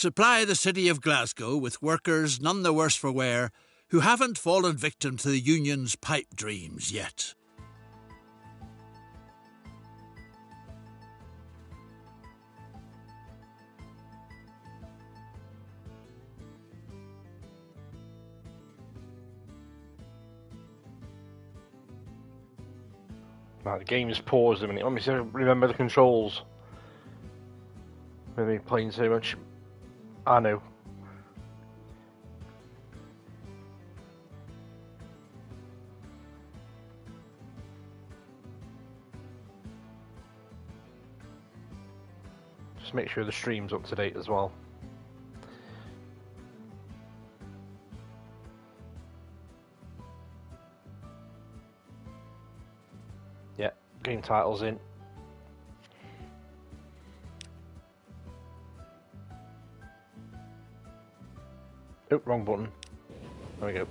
supply the city of Glasgow with workers none the worse for wear who haven't fallen victim to the union's pipe dreams yet. Right, the game is paused a minute. Let me remember the controls. Maybe playing so much. I know. Just make sure the stream's up to date as well. Yeah, game titles in. Oh, wrong button. There we go.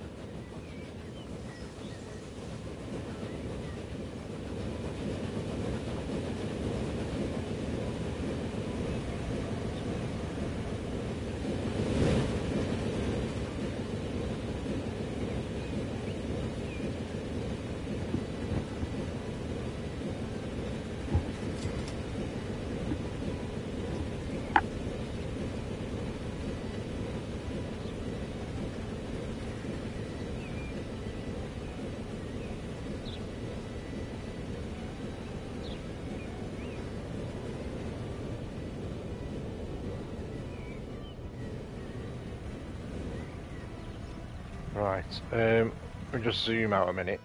Right, um, we'll just zoom out a minute.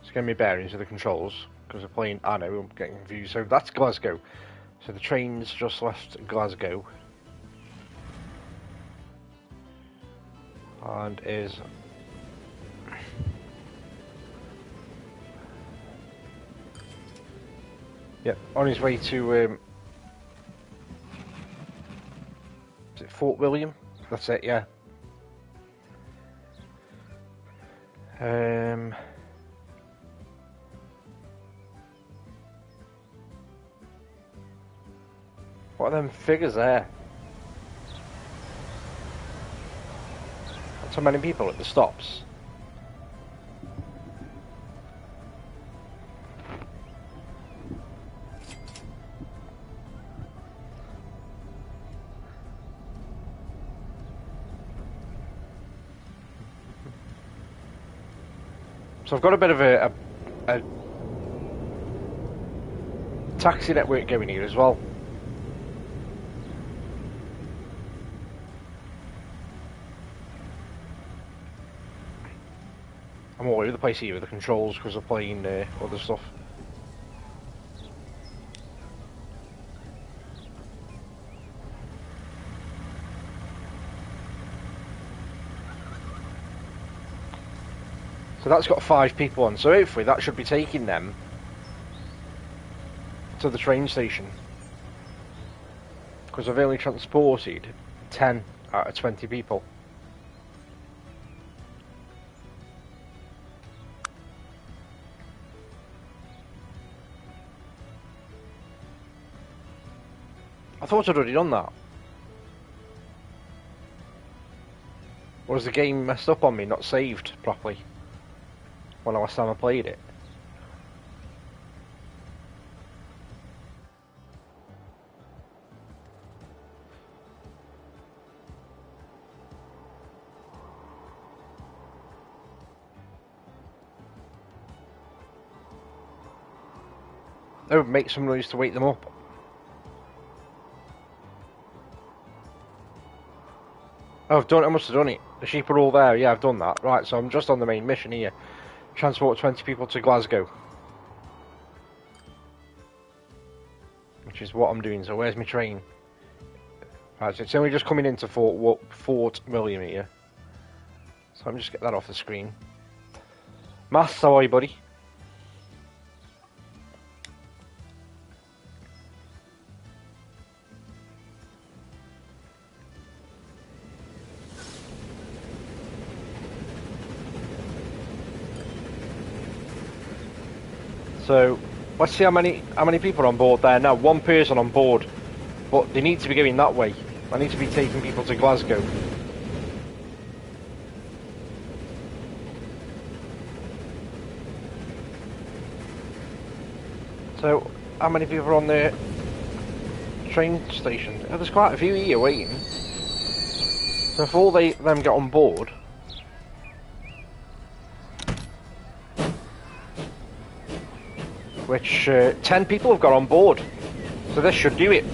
Just get me bearings of the controls, because we're playing, I know, I'm getting confused. So that's Glasgow. So the train's just left Glasgow. And is... Yep, on his way to, um, is it Fort William? That's it, yeah. Um, what are them figures there? Not so many people at the stops. So I've got a bit of a, a, a taxi network going here as well. I'm all over the place here with the controls because I'm playing uh, other stuff. So that's got five people on, so hopefully that should be taking them to the train station. Because I've only transported 10 out of 20 people. I thought I'd already done that. Or the game messed up on me, not saved properly? When last time I played it. Oh, make some noise to wake them up. Oh, I've done. it, I must have done it. The sheep are all there. Yeah, I've done that. Right, so I'm just on the main mission here. Transport 20 people to Glasgow. Which is what I'm doing, so where's my train? Right, so it's only just coming into Fort, Fort William here. So I'm just get that off the screen. Mass, how are you, buddy? So let's see how many how many people are on board there now. One person on board. But they need to be going that way. I need to be taking people to Glasgow. So, how many people are on the train station? Oh, there's quite a few here waiting. So all they them get on board, which uh, 10 people have got on board. So this should do it.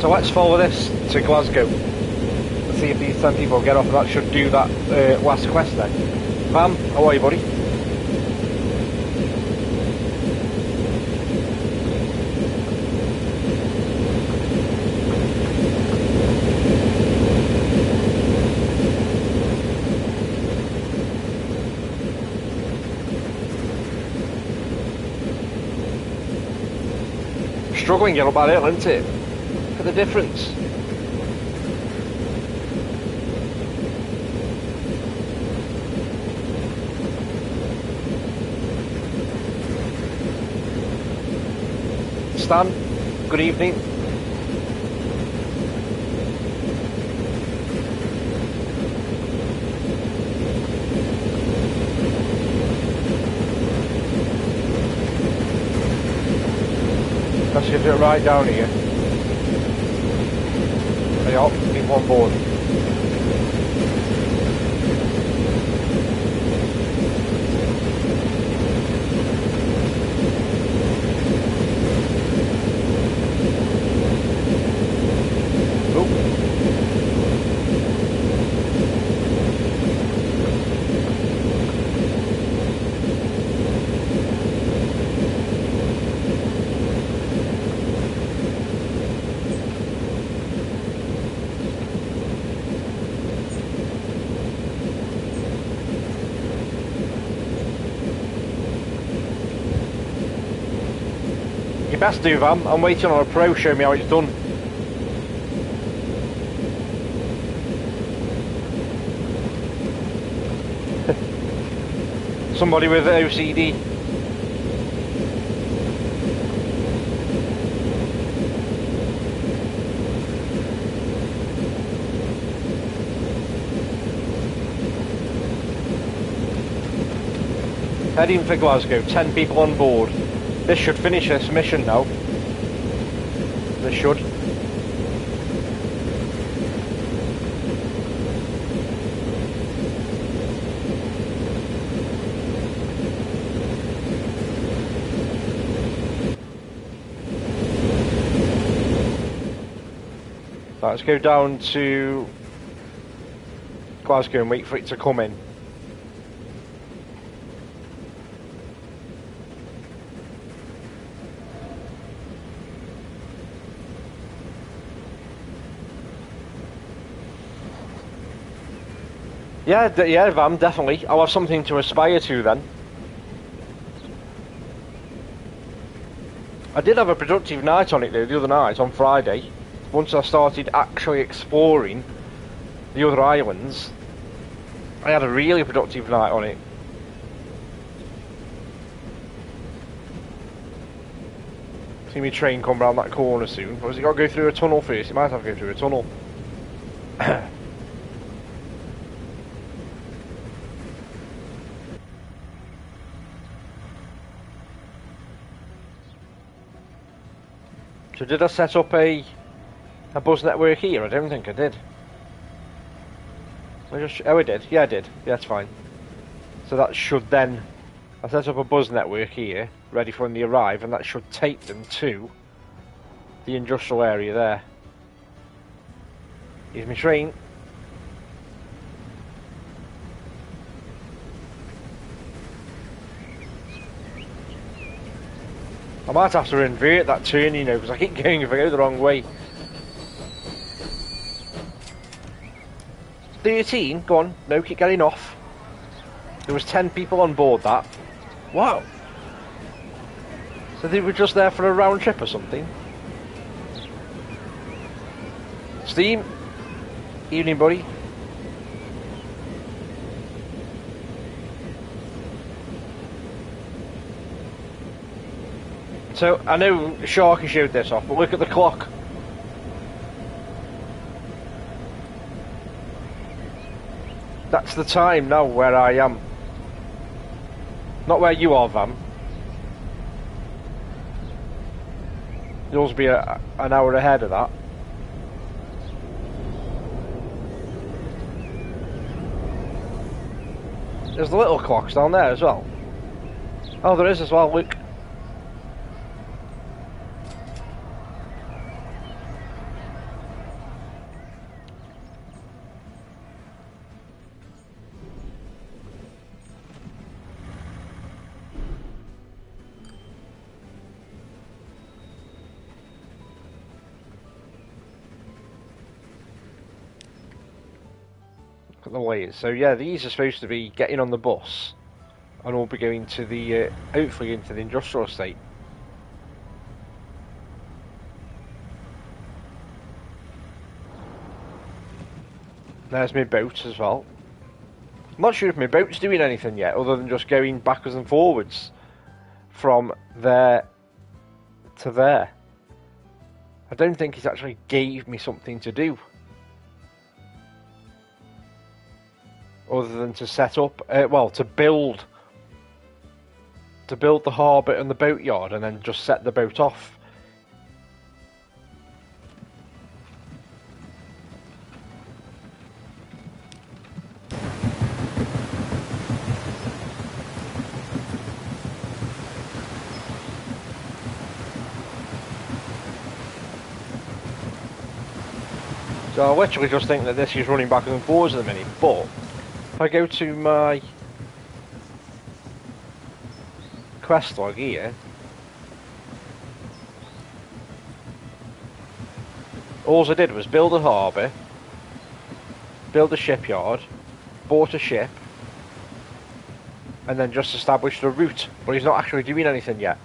So let's follow this to Glasgow. Let's see if these 10 people get off. That should do that uh, last quest then. Vam, how are you, buddy? Struggling up that hill, isn't it? Look at the difference. Stan, good evening. Get it right down here. Hey up, keep on board. Do, Vam. I'm waiting on a pro show me how it's done. Somebody with OCD. Heading for Glasgow, 10 people on board. This should finish this mission now. This should. Let's go down to Glasgow and wait for it to come in. Yeah, d- yeah, Vam, definitely. I'll have something to aspire to then. I did have a productive night on it though, the other night, on Friday. Once I started actually exploring the other islands, I had a really productive night on it. See me train come round that corner soon. Or has it got to go through a tunnel first? It might have to go through a tunnel. So did I set up a a buzz network here? I don't think I did. I just oh I did. Yeah I did. Yeah, that's fine. So that should then I set up a buzz network here, ready for when they arrive, and that should take them to the industrial area there. Here's my train. I might have to invert that turn, you know, because I keep going if I go the wrong way. 13, go on, no, keep getting off. There was 10 people on board that. Wow. So they were just there for a round trip or something? Steam. Evening, buddy. So, I know Sharky showed this off, but look at the clock. That's the time now where I am. Not where you are, Van. You'll be a, an hour ahead of that. There's the little clocks down there as well. Oh, there is as well, look. So yeah, these are supposed to be getting on the bus and all be going to the, uh, hopefully into the industrial estate. There's my boat as well. I'm not sure if my boat's doing anything yet, other than just going backwards and forwards from there to there. I don't think it actually gave me something to do. Other than to set up, uh, well, to build, to build the harbour and the boatyard, and then just set the boat off. So I literally just think that this is running backwards and forwards at the minute, but if I go to my quest log here, all I did was build a harbour, build a shipyard, bought a ship, and then just established a route, but he's not actually doing anything yet.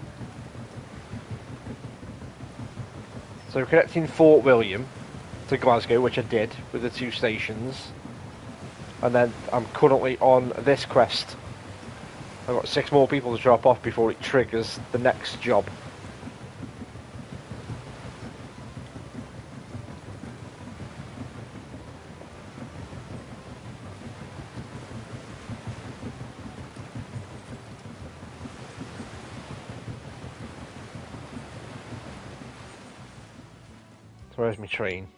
So connecting Fort William to Glasgow, which I did with the two stations. And then I'm currently on this quest. I've got six more people to drop off before it triggers the next job. Where's my train?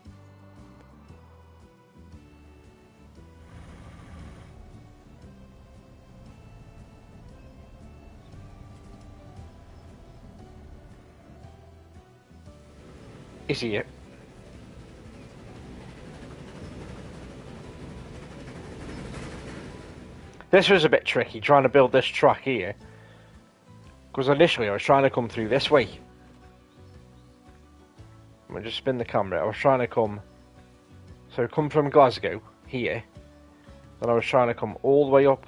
This was a bit tricky trying to build this track here. Because initially I was trying to come through this way. Let me just spin the camera. I was trying to come. So come from Glasgow here. Then I was trying to come all the way up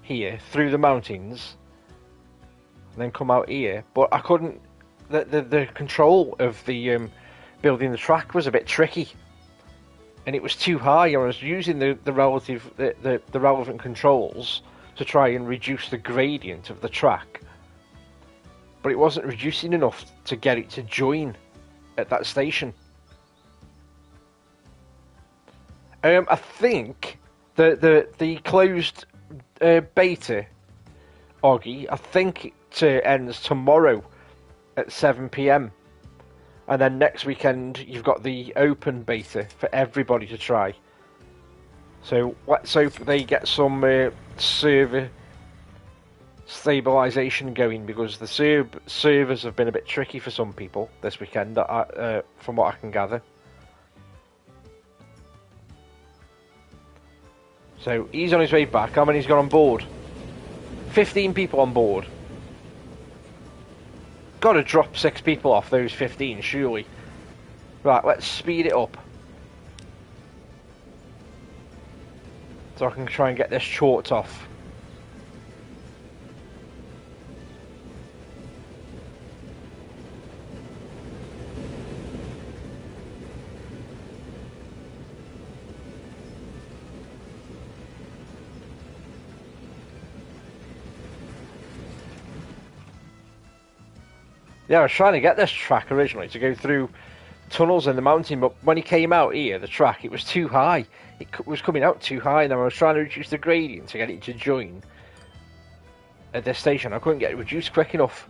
here through the mountains. And then come out here. But I couldn't the, the, the control of the um, building the track was a bit tricky, and it was too high. I was using the the relative the, the, the relevant controls to try and reduce the gradient of the track, but it wasn't reducing enough to get it to join at that station. Um, I think the the the closed uh, beta, Oggy, I think it uh, ends tomorrow at 7 pm. And then next weekend, you've got the open beta for everybody to try. So let's hope they get some uh, server stabilization going because the ser- servers have been a bit tricky for some people this weekend, uh, from what I can gather. So he's on his way back. How many's got on board? 15 people on board. Got to drop six people off those 15, surely. Right, let's speed it up. So I can try and get this short off. Yeah, I was trying to get this track originally to go through tunnels in the mountain, but when he came out here, the track, it was too high. It was coming out too high, and I was trying to reduce the gradient to get it to join at this station. I couldn't get it reduced quick enough.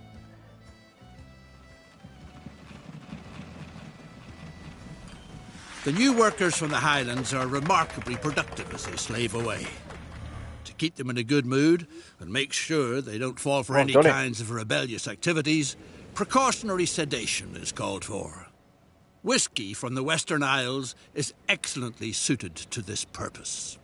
The new workers from the Highlands are remarkably productive as they slave away. To keep them in a good mood and make sure they don't fall for Well any done it. kinds of rebellious activities, precautionary sedation is called for. Whiskey from the Western Isles is excellently suited to this purpose.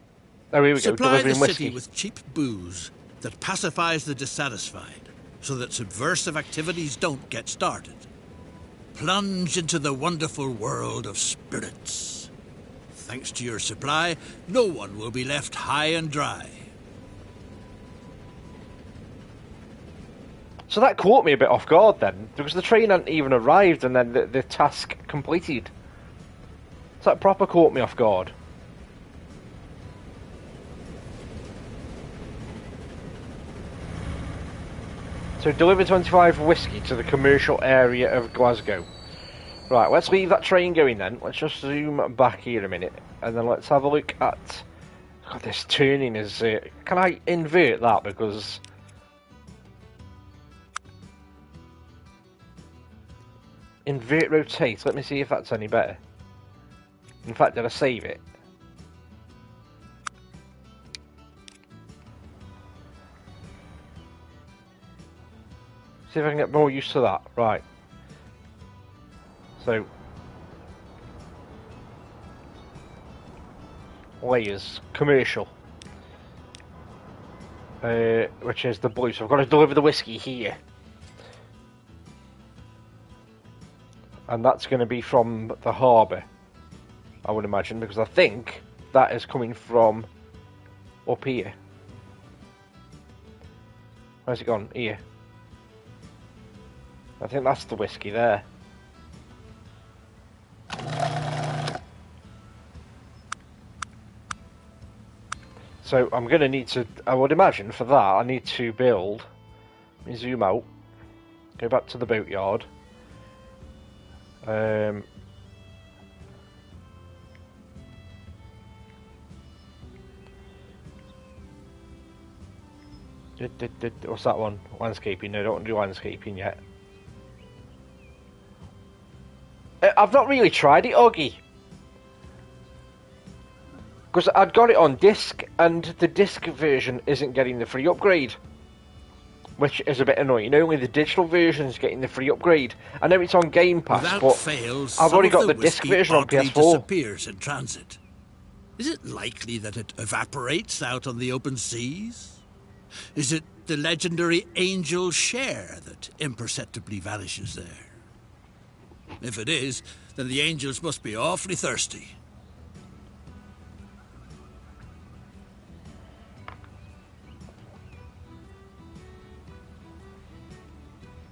Oh, here we go, Supply the delivering city with cheap booze that pacifies the dissatisfied so that subversive activities don't get started. Plunge into the wonderful world of spirits. Thanks to your supply, no one will be left high and dry. So that caught me a bit off guard then, because the train hadn't even arrived and then the, the task completed. So that proper caught me off guard. So deliver 25 whiskey to the commercial area of Glasgow. Right, let's leave that train going then. Let's just zoom back here a minute, and then let's have a look at. God, this turning is. Uh, can I invert that because? Invert rotate. Let me see if that's any better. In fact, did I save it? See if I can get more used to that. Right. So. Layers. Commercial. Uh, which is the blue. So I've got to deliver the whiskey here. And that's going to be from the harbour. I would imagine, because I think that is coming from up here. Where's it gone? Here. I think that's the whiskey there. So I'm going to need to, I would imagine for that, I need to build, let me zoom out, go back to the boatyard. Um, What's that one? Landscaping. No, don't want to do landscaping yet. Uh, I've not really tried it, Augie. Because I'd got it on disc, and the disc version isn't getting the free upgrade. Which is a bit annoying. Only the digital version is getting the free upgrade. I know it's on Game Pass, Without but fail, I've already got the the disc version on PS4. disappears in transit. Is it likely that it evaporates out on the open seas? Is it the legendary angel share that imperceptibly vanishes there? If it is, then the angels must be awfully thirsty.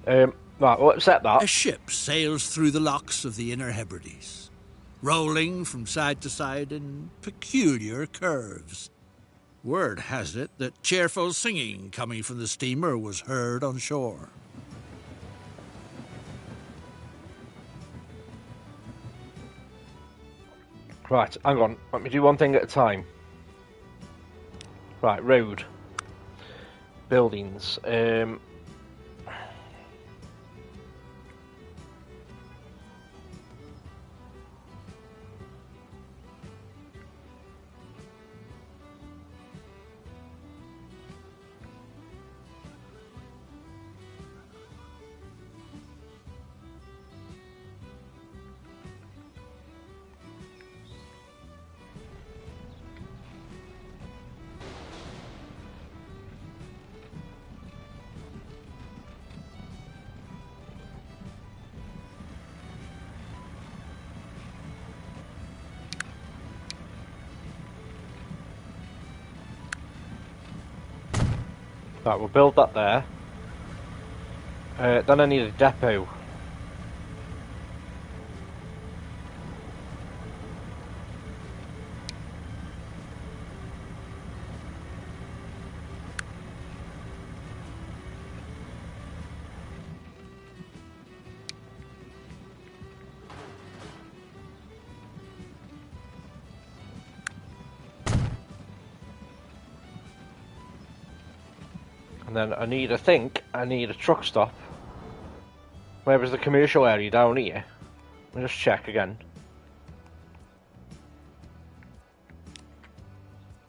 Um, right, well, accept that. A ship sails through the locks of the Inner Hebrides, rolling from side to side in peculiar curves. Word has it that cheerful singing coming from the steamer was heard on shore. Right, hang on. Let me do one thing at a time. Right, road. Buildings. Um, right, we'll build that there. Uh, then I need a depot. Then I need, I think, I need a truck stop. Where was the commercial area down here? Let me just check again.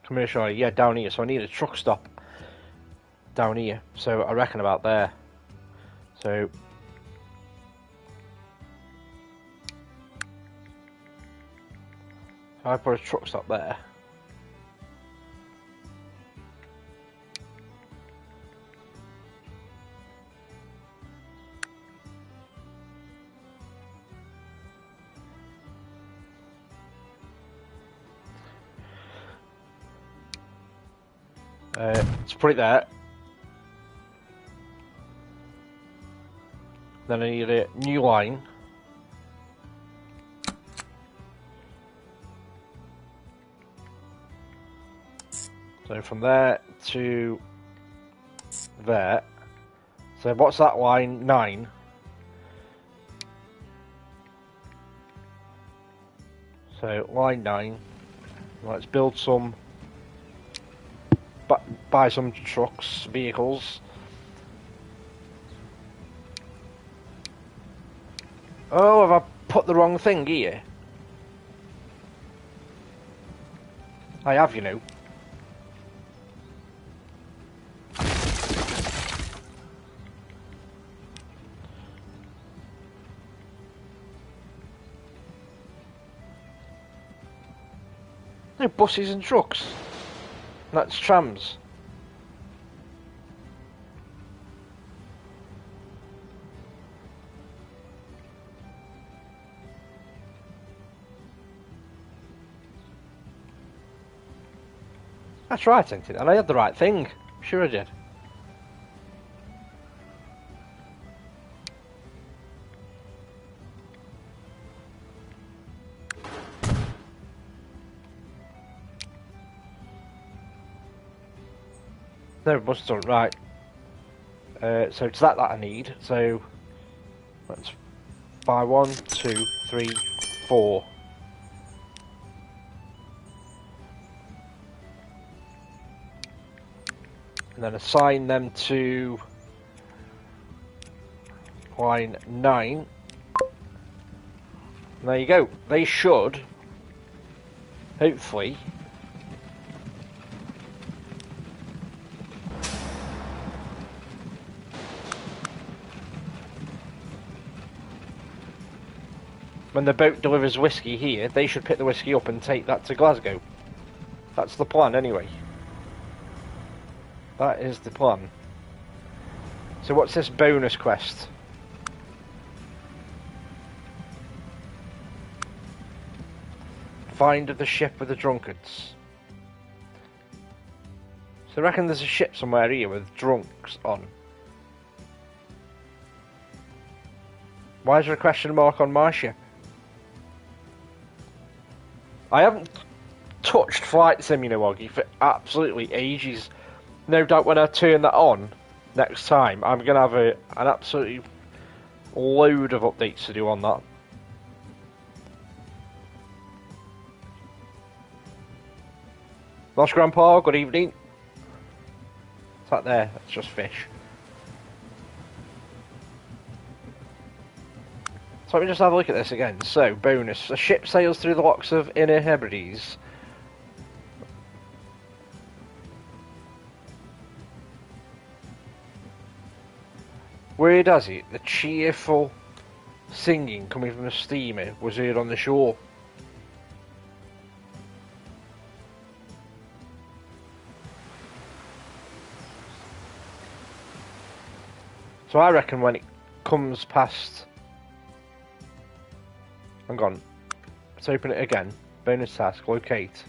Commercial area, yeah, down here. So I need a truck stop down here. So I reckon about there. So I put a truck stop there. Put it there. Then I need a new line. So from there to there. So what's that line? Nine. So line nine. Let's build some. Bu- Buy some trucks, vehicles. Oh, have I put the wrong thing here? I have, you know. No buses and trucks. That's trams. That's right, ain't it? And I had the right thing. Sure I did. It must done right. Uh, so it's that that I need. So let's buy one, two, three, four. Then assign them to line nine. And there you go. They should hopefully when the boat delivers whiskey here, they should pick the whiskey up and take that to Glasgow. That's the plan, anyway. That is the plan. So, what's this bonus quest? Find the ship with the drunkards. So, I reckon there's a ship somewhere here with drunks on. Why is there a question mark on my ship? I haven't touched Flight Sim, you for absolutely ages. No doubt when I turn that on next time, I'm going to have a, an absolutely load of updates to do on that. Lost Grandpa, good evening. What's that there? That's just fish. So let me just have a look at this again. So, bonus. A ship sails through the locks of Inner Hebrides. Where does it? The cheerful singing coming from the steamer was heard on the shore. So I reckon when it comes past I'm gone. Let's open it again. Bonus task, locate.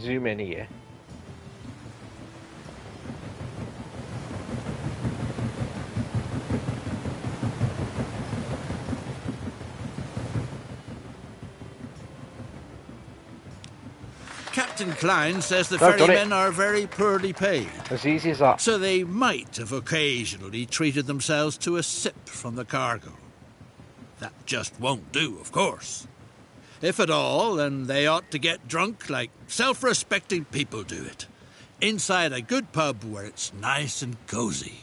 Zoom in here. Captain Klein says the I've oh, ferrymen are very poorly paid, As easy as that. so they might have occasionally treated themselves to a sip from the cargo. That just won't do, of course. If at all, then they ought to get drunk like self respecting people do it. Inside a good pub where it's nice and cozy.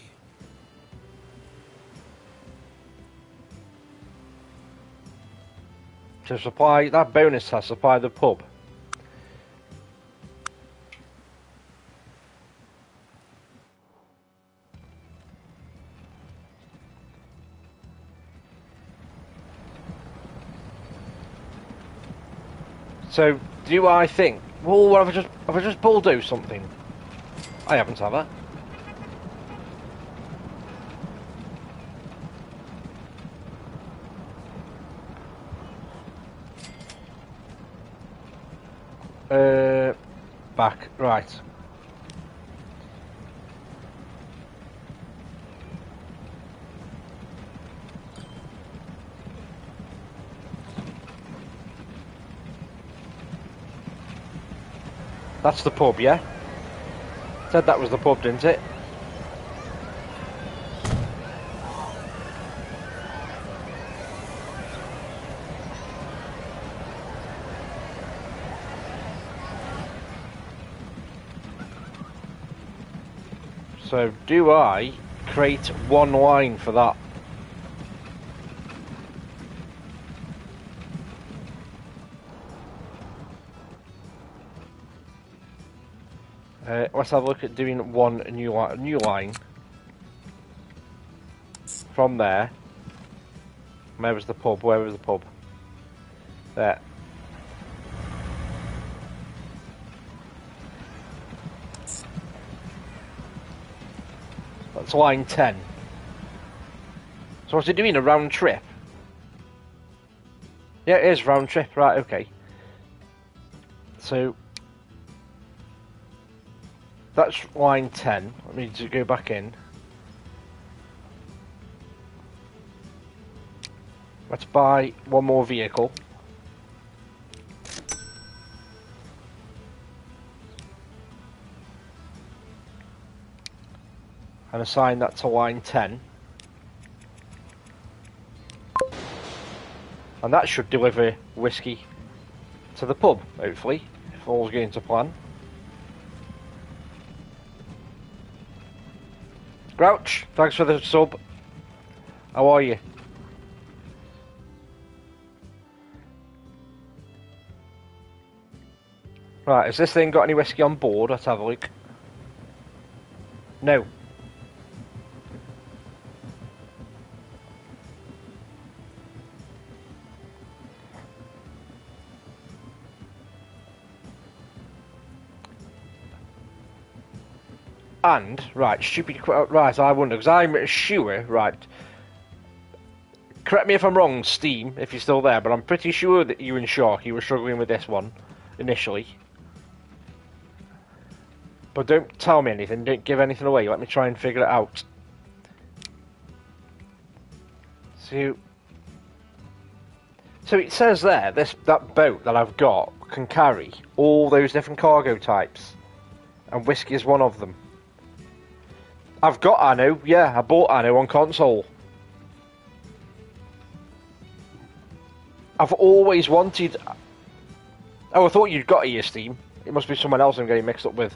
To supply that bonus has supply the pub. So, do I think? Well, what if I just if I just bulldoze something? I haven't, have I? Uh, back right. That's the pub, yeah? Said that was the pub, didn't it? So, do I create one line for that? Uh, let's have a look at doing one new li new line from there. Where was the pub? Where was the pub? There. That's line 10. So what's it doing? A round trip? Yeah, it is round trip. Right, okay. So that's line 10. Let me just go back in. Let's buy one more vehicle. And assign that to line 10. And that should deliver whiskey to the pub, hopefully, if all's going to plan. Grouch, thanks for the sub. How are you? Right, has this thing got any whiskey on board? Let's have a look. No. And, right, stupid, uh, right, I wonder, because I'm sure, right, correct me if I'm wrong, Steam, if you're still there, but I'm pretty sure that you and Sharky were struggling with this one, initially. But don't tell me anything, don't give anything away, let me try and figure it out. So, so it says there, this that boat that I've got can carry all those different cargo types, and whiskey is one of them. I've got Anno. yeah, I bought Anno on console. I've always wanted. Oh, I thought you'd got it Steam. It must be someone else I'm getting mixed up with.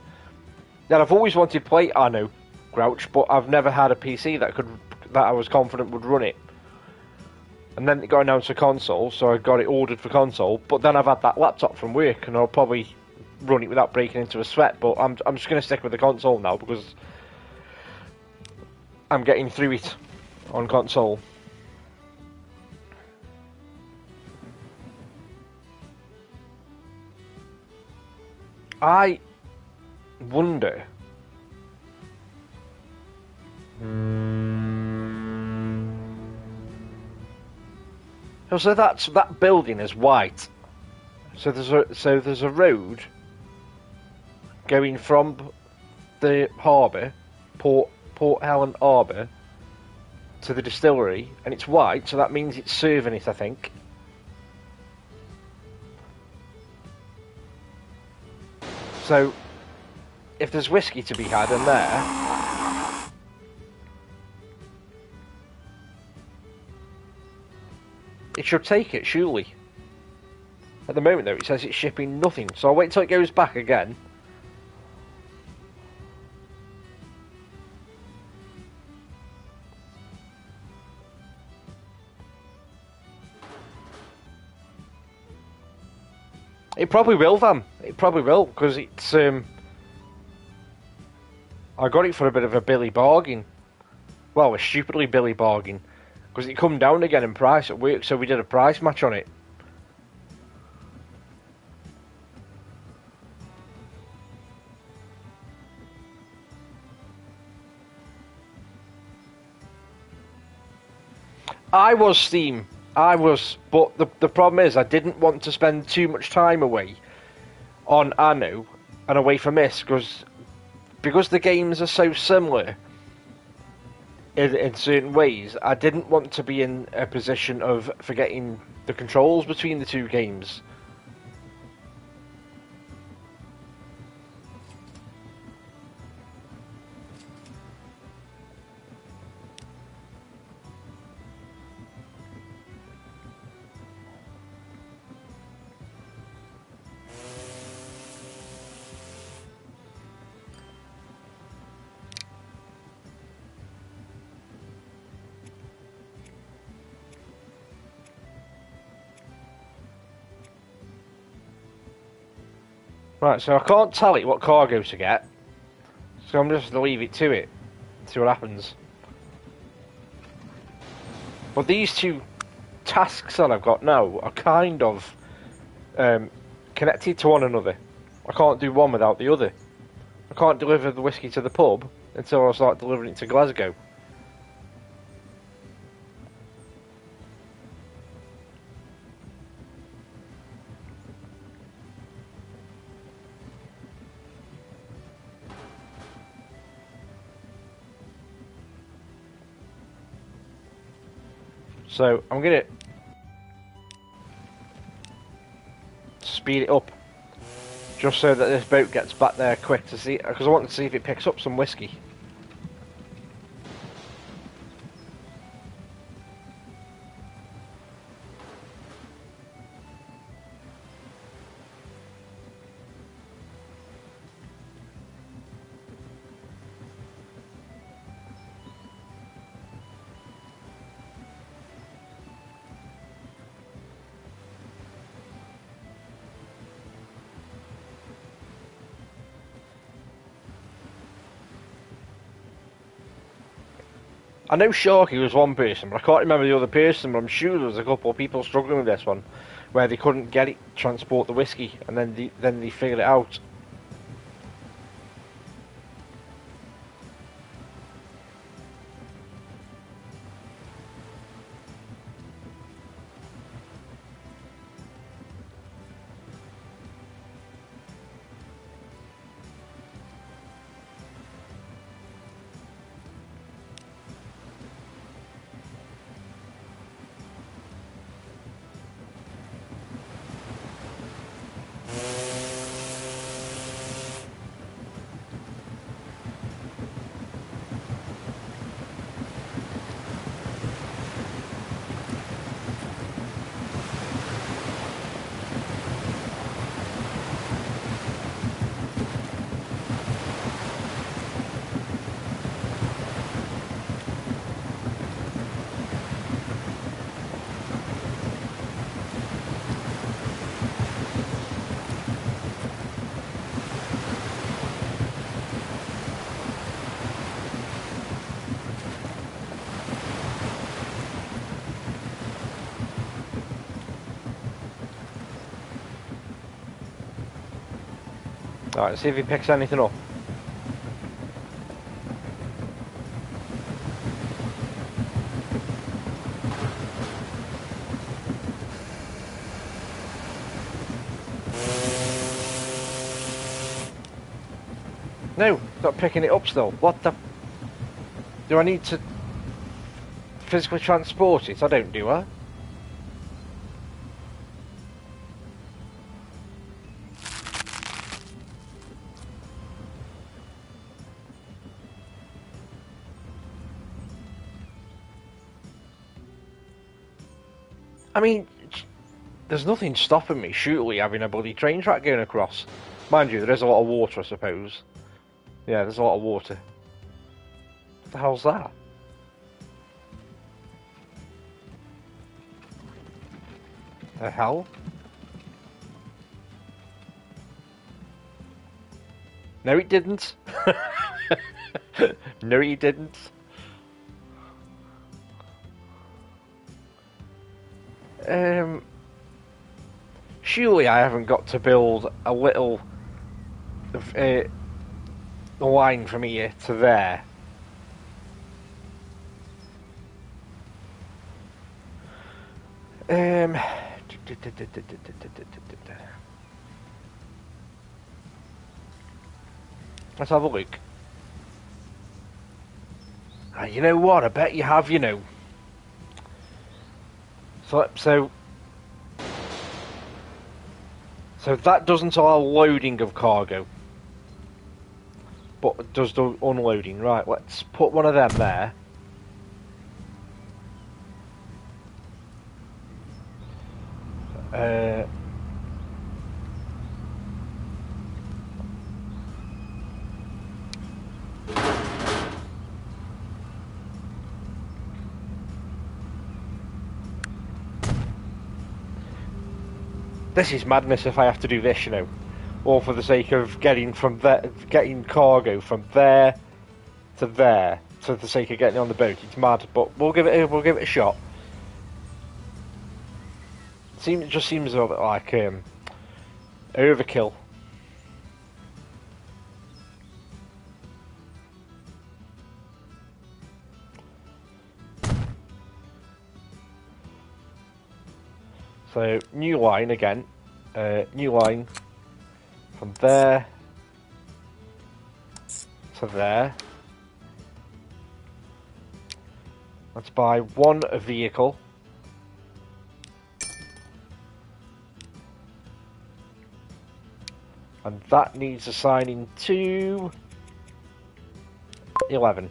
Yeah, I've always wanted to play Anno, Grouch, but I've never had a PC that could that I was confident would run it. And then it got announced for console, so I got it ordered for console. But then I've had that laptop from work, and I'll probably run it without breaking into a sweat. But I'm I'm just going to stick with the console now because I'm getting through it on console. I wonder. So that's that building is white. So there's a so there's a road going from the harbour, port Port Ellen Arbour to the distillery, and it's white, so that means it's serving it, I think. So, if there's whiskey to be had in there, it should take it, surely. At the moment, though, it says it's shipping nothing, so I'll wait till it goes back again. It probably will, Van. It probably will, because it's. Um, I got it for a bit of a Billy bargain. Well, a stupidly Billy bargain. Because it come down again in price at work, so we did a price match on it. I was Steam. I was, but the the problem is I didn't want to spend too much time away on Anno and away from this because because the games are so similar in, in certain ways. I didn't want to be in a position of forgetting the controls between the two games. Right, so I can't tell it what cargo to get. So I'm just leave it to it. See what happens. But these two tasks that I've got now are kind of um, connected to one another. I can't do one without the other. I can't deliver the whiskey to the pub until I start delivering it to Glasgow. So I'm gonna speed it up, just so that this boat gets back there quick to see, because I want to see if it picks up some whiskey. Know Sharky was one person, but I can't remember the other person. But I'm sure there was a couple of people struggling with this one, where they couldn't get it transport the whiskey, and then they, then they figured it out. See if he picks anything up. No, not picking it up still. What the... Do I need to physically transport it? I don't do I? I mean, there's nothing stopping me, surely, having a bloody train track going across. Mind you, there is a lot of water, I suppose. Yeah, there's a lot of water. What the hell's that? The hell? No, it didn't. no, he didn't. Um, surely I haven't got to build a little uh, line from here to there. Um, let's have a look. Ah, you know what? I bet you have. You know. So, so, so that doesn't allow loading of cargo, but does the unloading. Right, let's put one of them there. Uh, this is madness if I have to do this, you know, all for the sake of getting from there, getting cargo from there to there, for the sake of getting on the boat. It's mad, but we'll give it, we'll give it a shot. Seems, it just seems a bit like um, overkill. So new line again, uh, new line from there to there. Let's buy one vehicle. And that needs assigning to 11.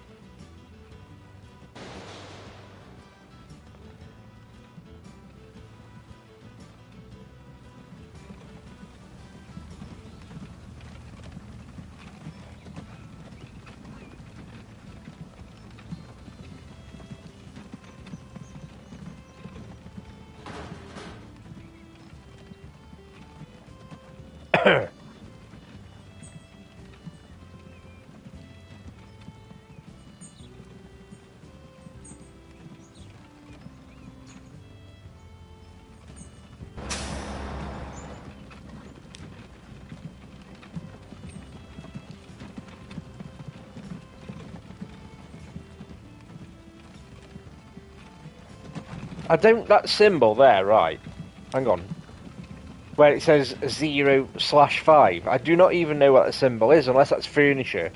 I don't. That symbol there, right? Hang on. Where it says zero slash five. I do not even know what the symbol is unless that's furniture.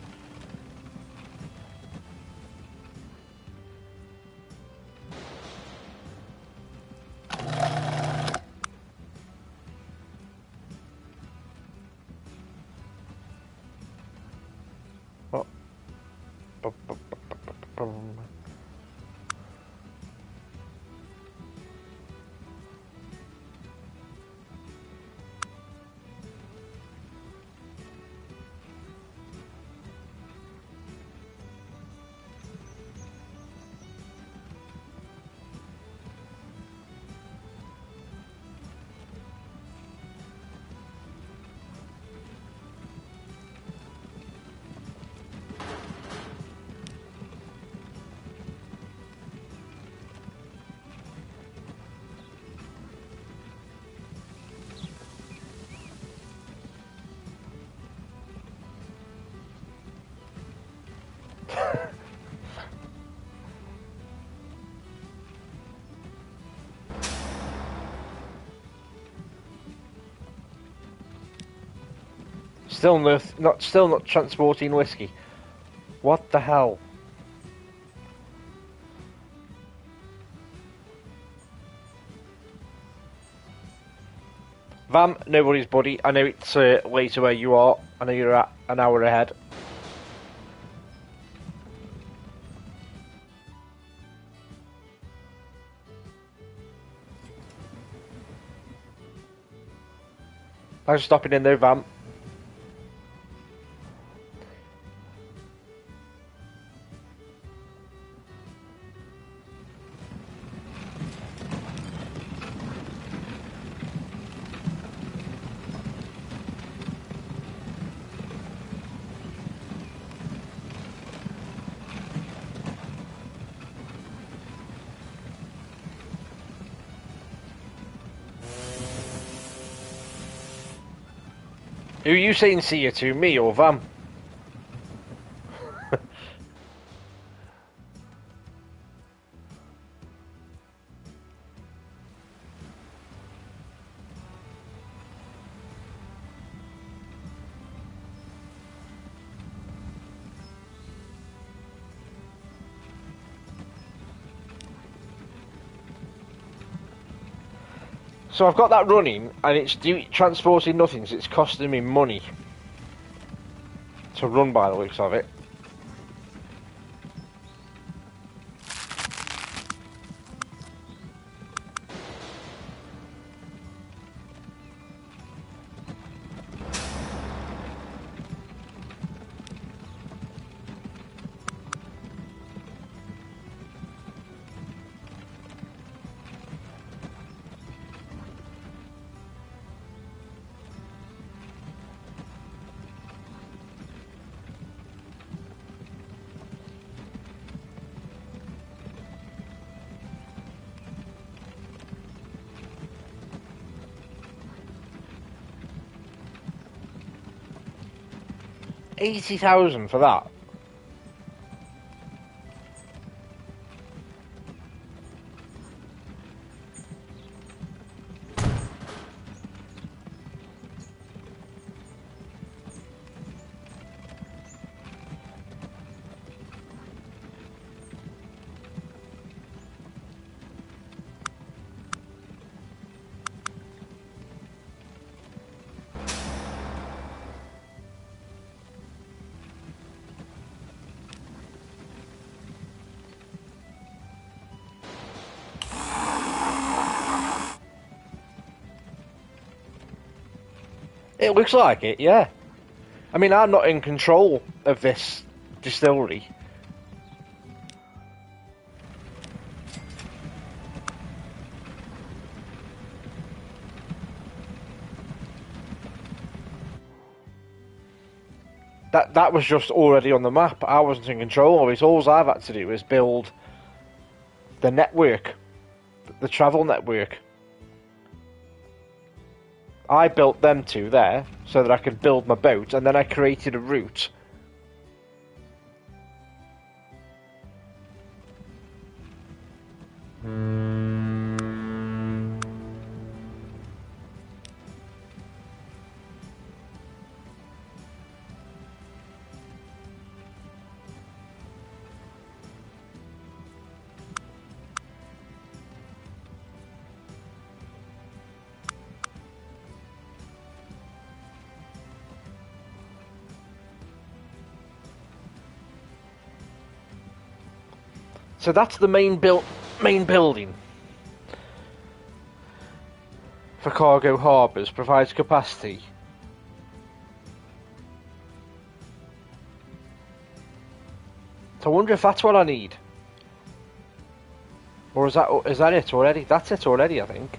Still no, not still not transporting whiskey. What the hell? Vam, nobody's buddy. I know it's uh, later where you are. I know you're at an hour ahead. Thanks for stopping in there, Vamp. See you to, me or Vam? So I've got that running, and it's transporting nothing, so it's costing me money to run by the looks of it. Eighty thousand for that. It looks like it, yeah. I mean, I'm not in control of this distillery. That that was just already on the map. I wasn't in control of it. All I've had to do is build the network, the travel network. I built them two there so that I could build my boat, and then I created a route. So that's the main build, main building for cargo harbours. Provides capacity. So I wonder if that's what I need, or is that is that it already? That's it already, I think.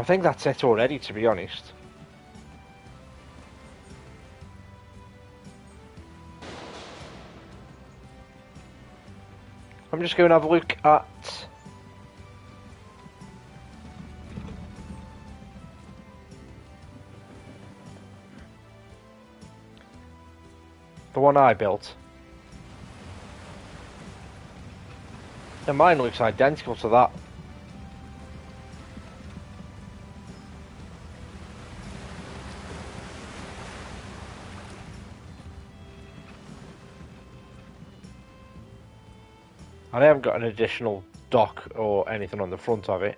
I think that's it already, to be honest. I'm just going to have a look at... The one I built. And mine looks identical to that. Haven't got an additional dock or anything on the front of it.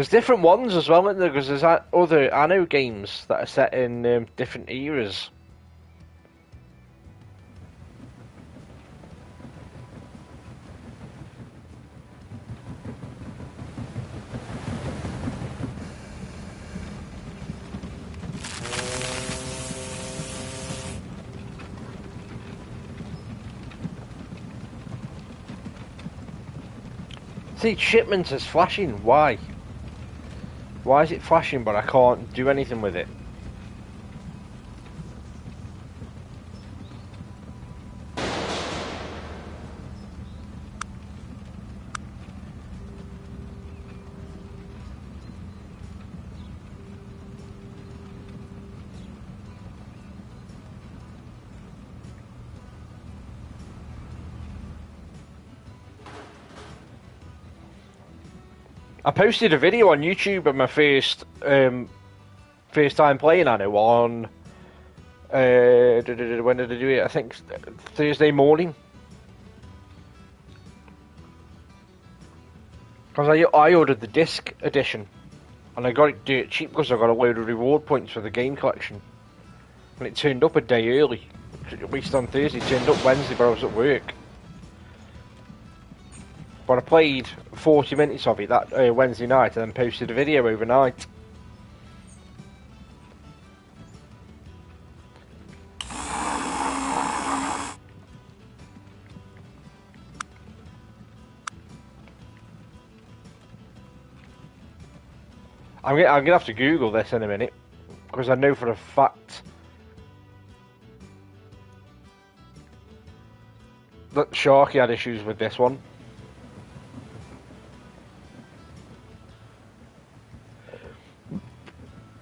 There's different ones as well, isn't there? Because there's other Anno games that are set in um, different eras. See, shipment is flashing. Why? Why is it flashing but I can't do anything with it? I posted a video on YouTube of my first um, first time playing Anno on uh, when did I do it? I think Thursday morning. Because I, I ordered the disc edition, and I got it cheap because I got a load of reward points for the game collection, and it turned up a day early. At least on Thursday, it turned up Wednesday, but I was at work. But I played 40 minutes of it that uh, Wednesday night and then posted a video overnight. I'm gonna, I'm gonna have to Google this in a minute because I know for a fact that Sharky had issues with this one.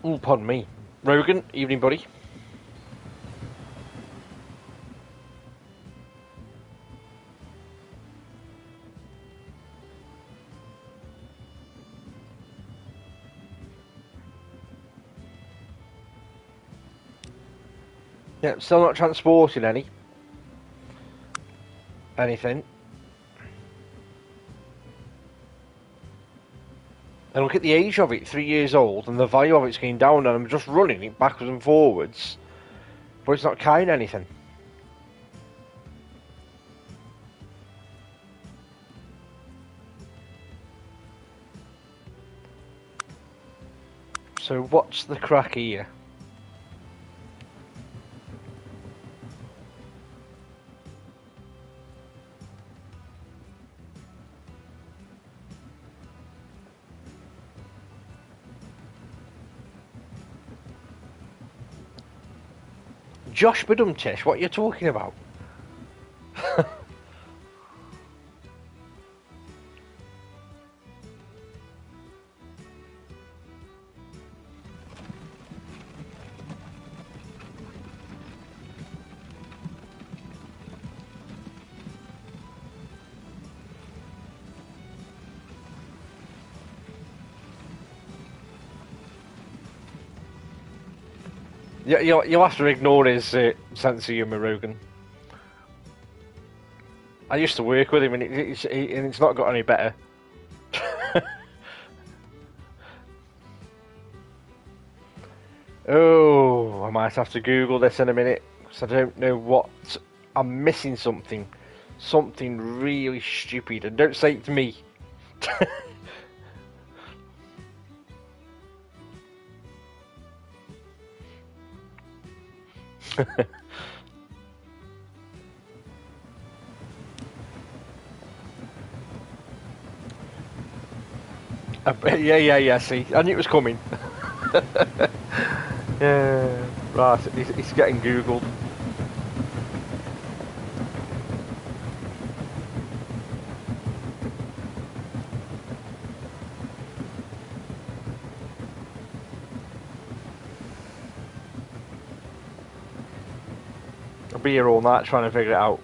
Oh, pardon me. Rogan, evening, buddy. Yeah, still not transporting any. Anything. And look at the age of it, three years old, and the value of it's going down, and I'm just running it backwards and forwards. But it's not carrying anything. So what's the crack here? Josh Badumtish, what are you talking about? You, you'll, have to ignore his uh, sense of humour, Rogan. I used to work with him, and, it, and it's not got any better. oh, I might have to Google this in a minute because I don't know what I'm missing. Something, something really stupid, and don't say it to me. Uh, yeah, yeah, yeah. See, I knew it was coming. yeah, right. It's, he's getting googled. Here all night trying to figure it out.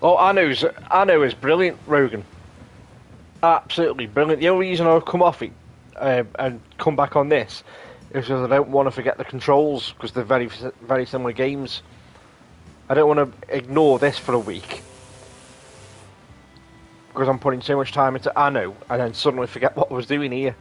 Oh, Anno's Anno is brilliant, Rogan. absolutely brilliant. The only reason I've come off it uh, and come back on this because I don't want to forget the controls because they're very very similar games. I don't want to ignore this for a week because I'm putting so much time into Anno and then suddenly forget what I was doing here.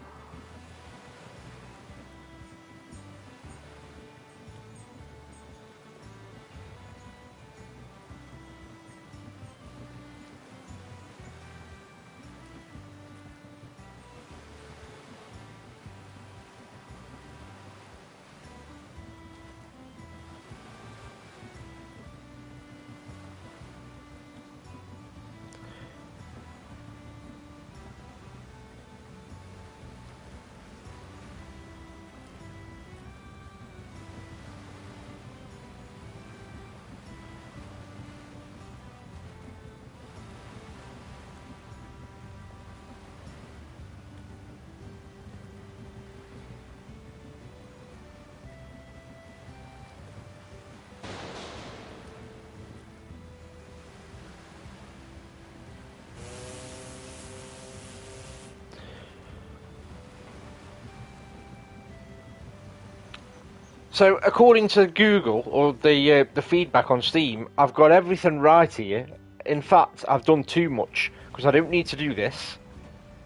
So, according to Google or the uh, the feedback on Steam, I've got everything right here. In fact, I've done too much because I don't need to do this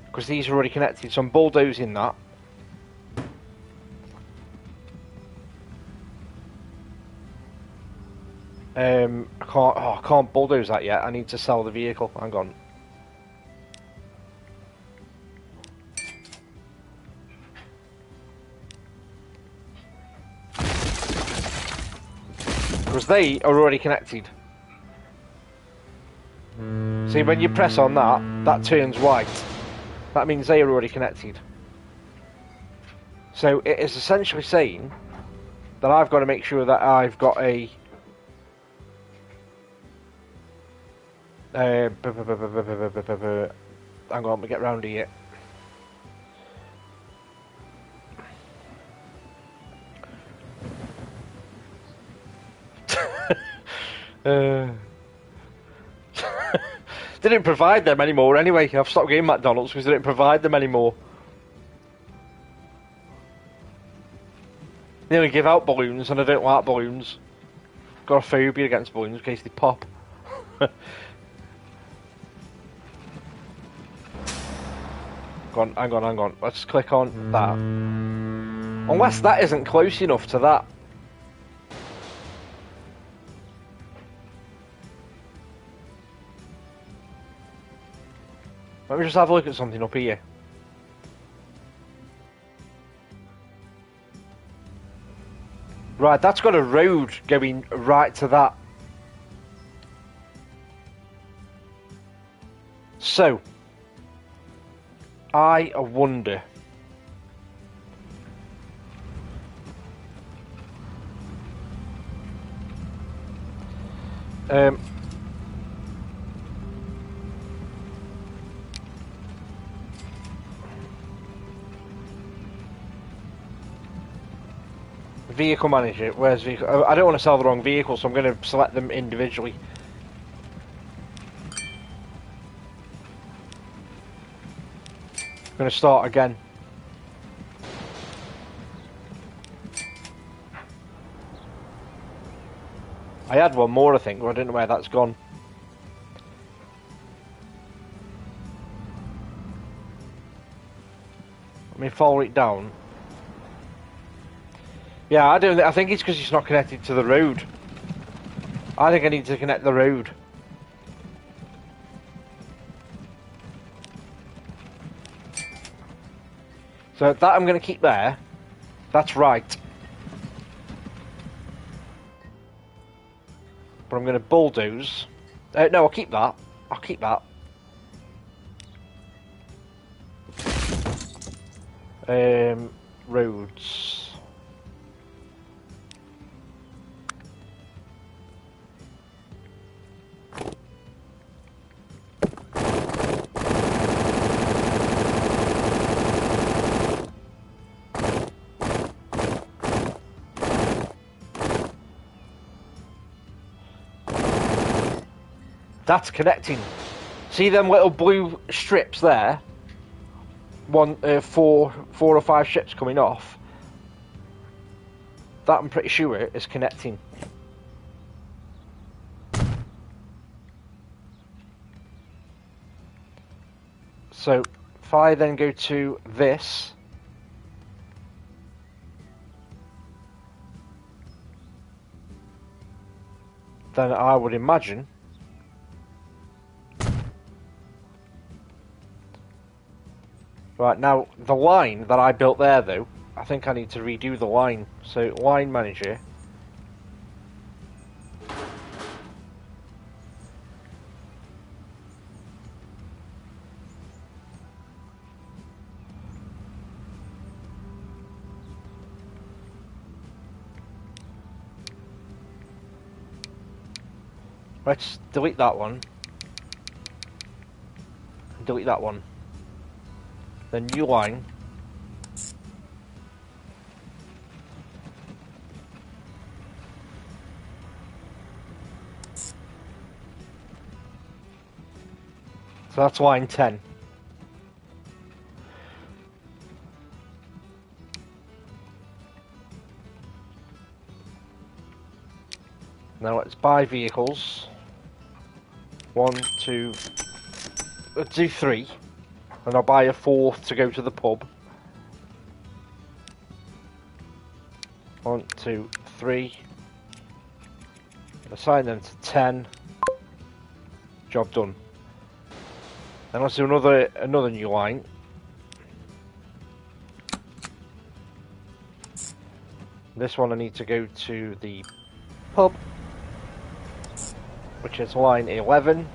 because these are already connected. So I'm bulldozing that. Um, I can't. Oh, I can't bulldoze that yet. I need to sell the vehicle. Hang on. They are already connected. See, when you press on that, that turns white. That means they are already connected. So it is essentially saying that I've got to make sure that I've got a uh, hang on, we get round here. Uh, they didn't provide them anymore anyway. I've stopped getting McDonald's because they didn't provide them anymore. They only give out balloons and I don't like balloons. Got a phobia against balloons in case they pop. go on, hang on, hang on. Let's click on that. Unless that isn't close enough to that. Let me just have a look at something up here. Right, that's got a road going right to that. So, I wonder. Um, vehicle manager. Where's vehicle? I don't want to sell the wrong vehicle, so I'm going to select them individually. I'm going to start again. I had one more, I think, but I don't know where that's gone. Let me follow it down. Yeah, I don't. I think it's because it's not connected to the road. I think I need to connect the road. So that I'm going to keep there. That's right. But I'm going to bulldoze. Uh, no, I'll keep that. I'll keep that. Um, roads. That's connecting. See them little blue strips there? One, uh, four, four or five ships coming off. That I'm pretty sure is connecting. So if I then go to this, then I would imagine Right, now, the line that I built there, though, I think I need to redo the line. So, line manager. Let's delete that one. Delete that one. The new line. So that's line 10. Now let's buy vehicles. One, two, let's do three. And I'll buy a fourth to go to the pub. One, two, three. Assign them to ten. Job done. Then let's do another another new line. This one I need to go to the pub, which is line 11.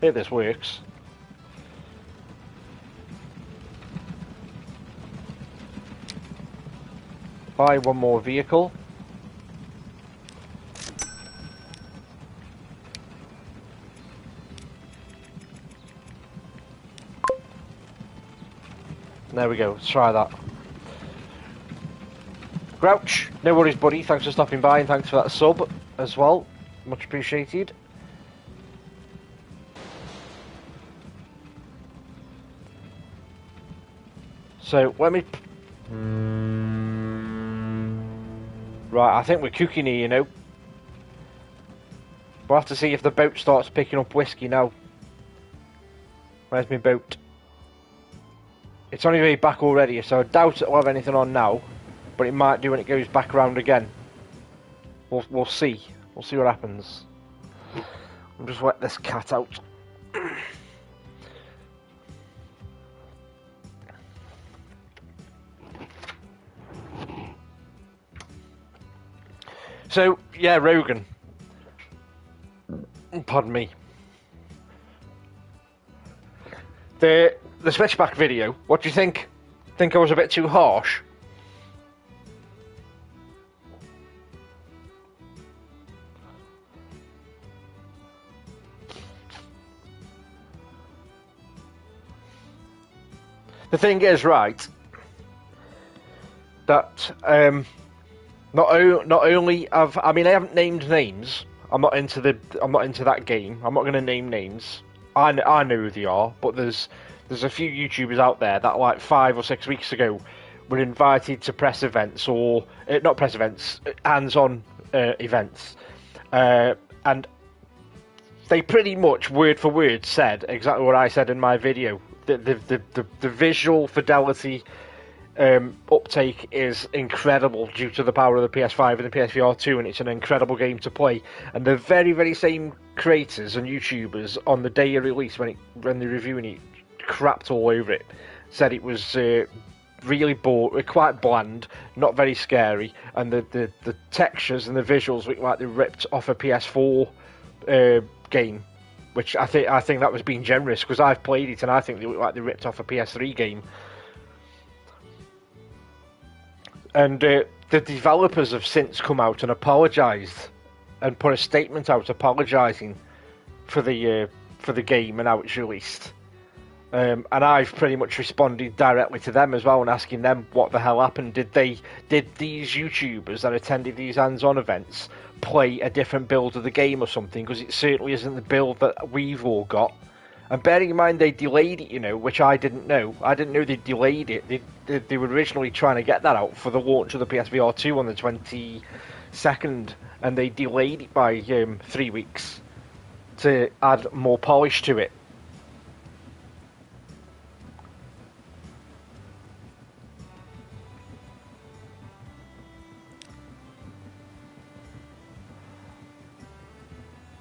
If this works. Buy one more vehicle. There we go, let's try that. Grouch, no worries buddy, thanks for stopping by and thanks for that sub as well. Much appreciated. So let me. Right, I think we're cooking here, you know. We'll have to see if the boat starts picking up whiskey now. Where's my boat? It's on its way back already, so I doubt it'll have anything on now. But it might do when it goes back around again. We'll, we'll see. We'll see what happens. I'll just let this cat out. So yeah, Rogan. Pardon me. The the switchback video. What do you think? Think I was a bit too harsh? The thing is, right, that um, not o- not only have I mean I haven't named names. I'm not into the I'm not into that game. I'm not going to name names. I, kn- I know who they are, but there's there's a few YouTubers out there that like five or six weeks ago were invited to press events or uh, not press events, hands-on uh, events, uh, and they pretty much word for word said exactly what I said in my video. The the the, the, the visual fidelity um, uptake is incredible due to the power of the PS5 and the PSVR 2, and it's an incredible game to play. And the very, very same creators and YouTubers on the day of release, when it, when they're reviewing it, crapped all over it, said it was uh, really bored, quite bland, not very scary, and the, the, the textures and the visuals look like they ripped off a PS4 uh, game. Which I think I think that was being generous because I've played it and I think they look like they ripped off a PS3 game. And uh, the developers have since come out and apologised and put a statement out apologising for the uh, for the game and how it's released. Um, and I've pretty much responded directly to them as well and asking them what the hell happened. Did they did these YouTubers that attended these hands-on events play a different build of the game or something? Because it certainly isn't the build that we've all got. And bearing in mind they delayed it, you know, which I didn't know. I didn't know they delayed it. They, they, they were originally trying to get that out for the launch of the PSVR 2 on the 22nd, and they delayed it by um, three weeks to add more polish to it.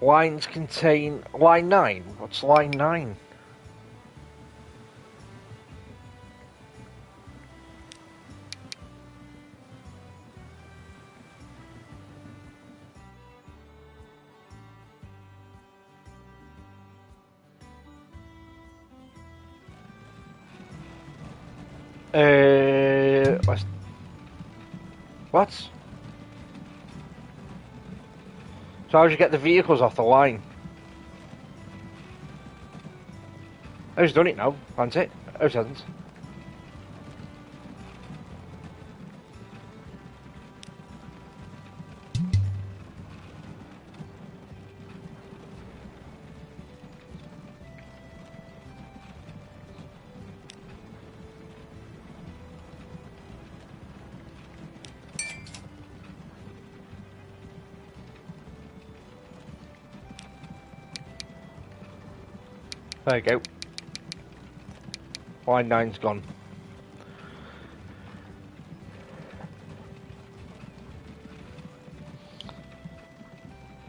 Lines contain line nine. What's line nine? Uh, what? So how did you get the vehicles off the line? Who's done it now? Hasn't it? Who hasn't? There you go. Line nine's gone.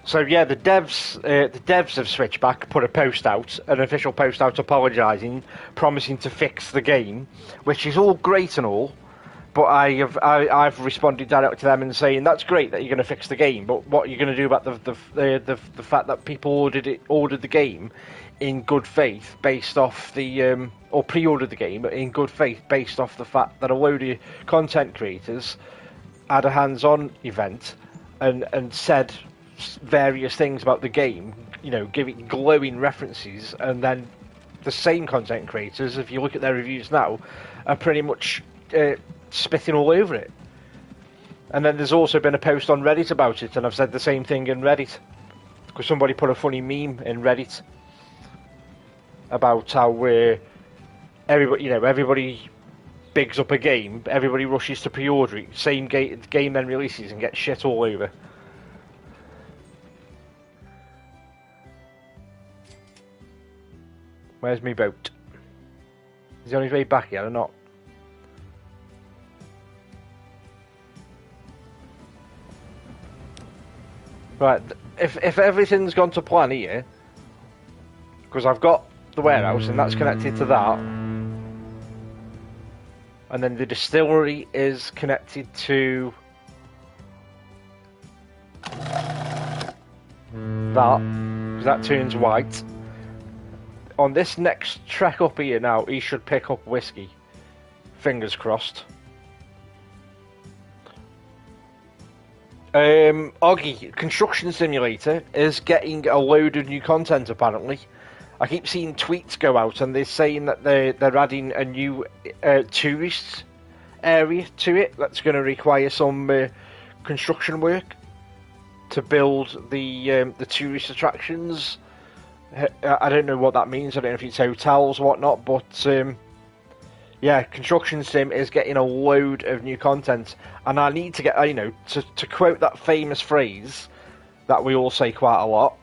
So yeah, the devs, uh, the devs of Switchback put a post out, an official post out apologising, promising to fix the game, which is all great and all. But I have I, I've responded directly to them and saying that's great that you're going to fix the game, but what are you going to do about the the, the the the fact that people ordered it ordered the game in good faith based off the um, or pre-ordered the game in good faith based off the fact that a load of content creators had a hands-on event and and said various things about the game, you know, giving glowing references, and then the same content creators, if you look at their reviews now, are pretty much uh, spitting all over it. And then there's also been a post on Reddit about it, and I've said the same thing in Reddit because somebody put a funny meme in Reddit about how we're everybody, you know, everybody bigs up a game, everybody rushes to pre-order it, same ga- game then releases and gets shit all over. Where's my boat? Is he on his way back yet or not? Right, if if everything's gone to plan here, because I've got the warehouse and that's connected to that, and then the distillery is connected to that, 'cause that turns white. On this next trek up here now, he should pick up whiskey. Fingers crossed. Um, Oggy, Construction Simulator is getting a load of new content apparently. I keep seeing tweets go out and they're saying that they're, they're adding a new uh, tourist area to it that's going to require some uh, construction work to build the um, the tourist attractions. I don't know what that means. I don't know if it's hotels or whatnot, but um, yeah, Construction Sim is getting a load of new content, and I need to get, uh, you know, to, to quote that famous phrase that we all say quite a lot,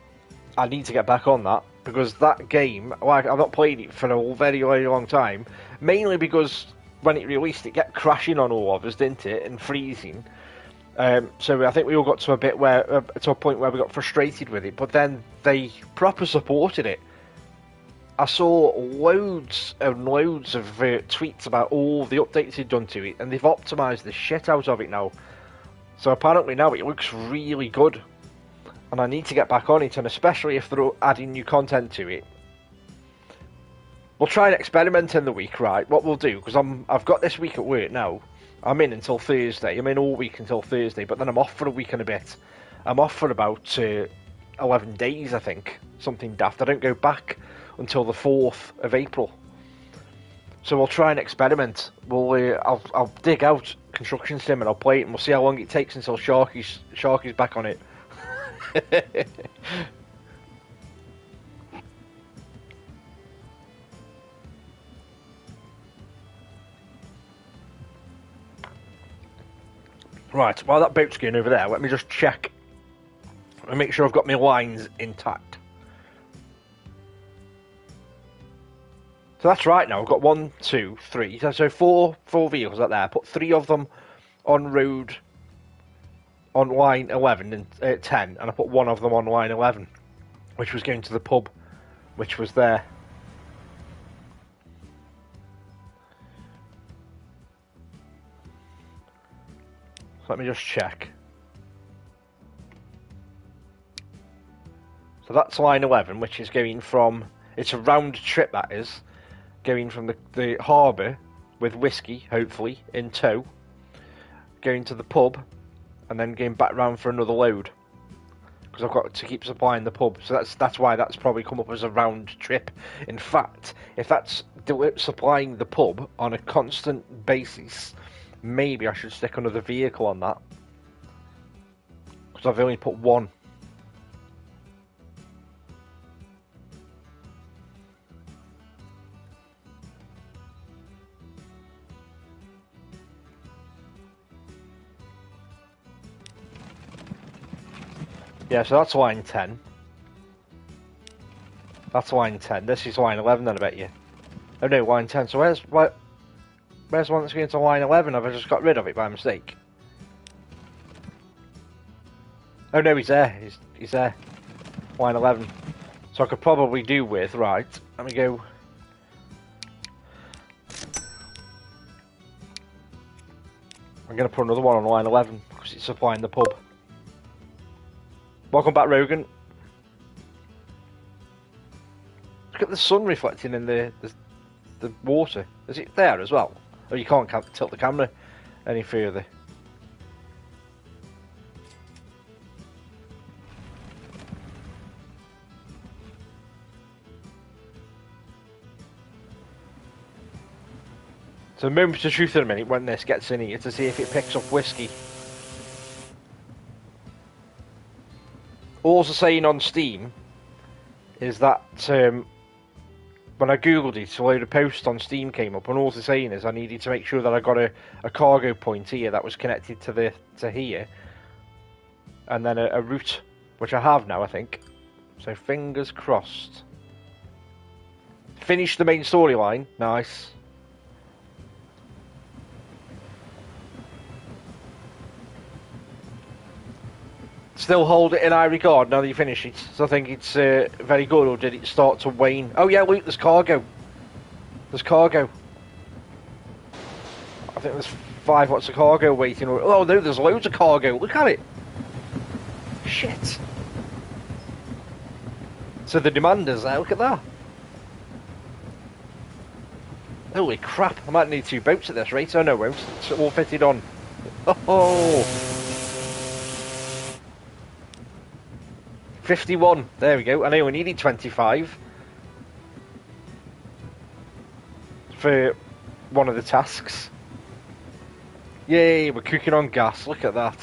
I need to get back on that because that game, like I've not played it for a very, very long time, mainly because when it released, it kept crashing on all of us, didn't it, and freezing. Um, so I think we all got to a bit where, uh, to a point where we got frustrated with it, but then they proper supported it. I saw loads and loads of uh, tweets about all the updates they've done to it, and they've optimised the shit out of it now. So apparently now it looks really good, and I need to get back on it, and especially if they're adding new content to it. We'll try and experiment in the week, right? What we'll do, because I'm I've got this week at work now. I'm in until Thursday. I'm in all week until Thursday, but then I'm off for a week and a bit. I'm off for about uh, 11 days, I think, something daft. I don't go back until the 4th of April. So we'll try and experiment. We'll uh, I'll I'll dig out construction sim and I'll play it and we'll see how long it takes until Sharky's Sharky's back on it. right, while that boat's going over there, let me just check and make sure I've got my lines intact. So that's right now. I've got one, two, three. So, four, four vehicles out there. I put three of them on road, on line 11 and uh, 10, and I put one of them on line 11, which was going to the pub, which was there. So let me just check. So that's line 11, which is going from. It's a round trip, that is. Going from the, the harbour with whiskey, hopefully, in tow. Going to the pub. And then going back round for another load. Because I've got to keep supplying the pub. So that's that's why that's probably come up as a round trip. In fact, if that's supplying the pub on a constant basis, maybe I should stick another vehicle on that. Because I've only put one Yeah, so that's line 10. That's line 10. This is line 11 then, I bet you. Oh no, line 10. So where's what? Where's one that's going to line 11? Have I just got rid of it by mistake? Oh no, he's there. He's, he's there. Line 11. So I could probably do with, right, let me go... I'm going to put another one on line 11 because it's supplying the pub. Welcome back, Rogan. Look at the sun reflecting in the, the, the water. Is it there as well? Oh, you can't tilt the camera any further. So moments of truth in a minute when this gets in here to see if it picks up whiskey. Also saying on Steam is that um, when I googled it, a load of posts on Steam came up, and all it's saying is I needed to make sure that I got a, a cargo point here that was connected to the to here, and then a, a route, which I have now, I think. So fingers crossed. Finish the main storyline. Nice. Still hold it in high regard now that you finish it? So I think it's uh, very good, or did it start to wane? Oh yeah, look, there's cargo. There's cargo. I think there's five watts of cargo waiting. Oh no, there's loads of cargo. Look at it. Shit. So the demand is there. Look at that. Holy crap! I might need two boats at this rate. Oh no, won't. It's all fitted on. Oh. 51. There we go. I know we needed 25 for one of the tasks. Yay, we're cooking on gas. Look at that.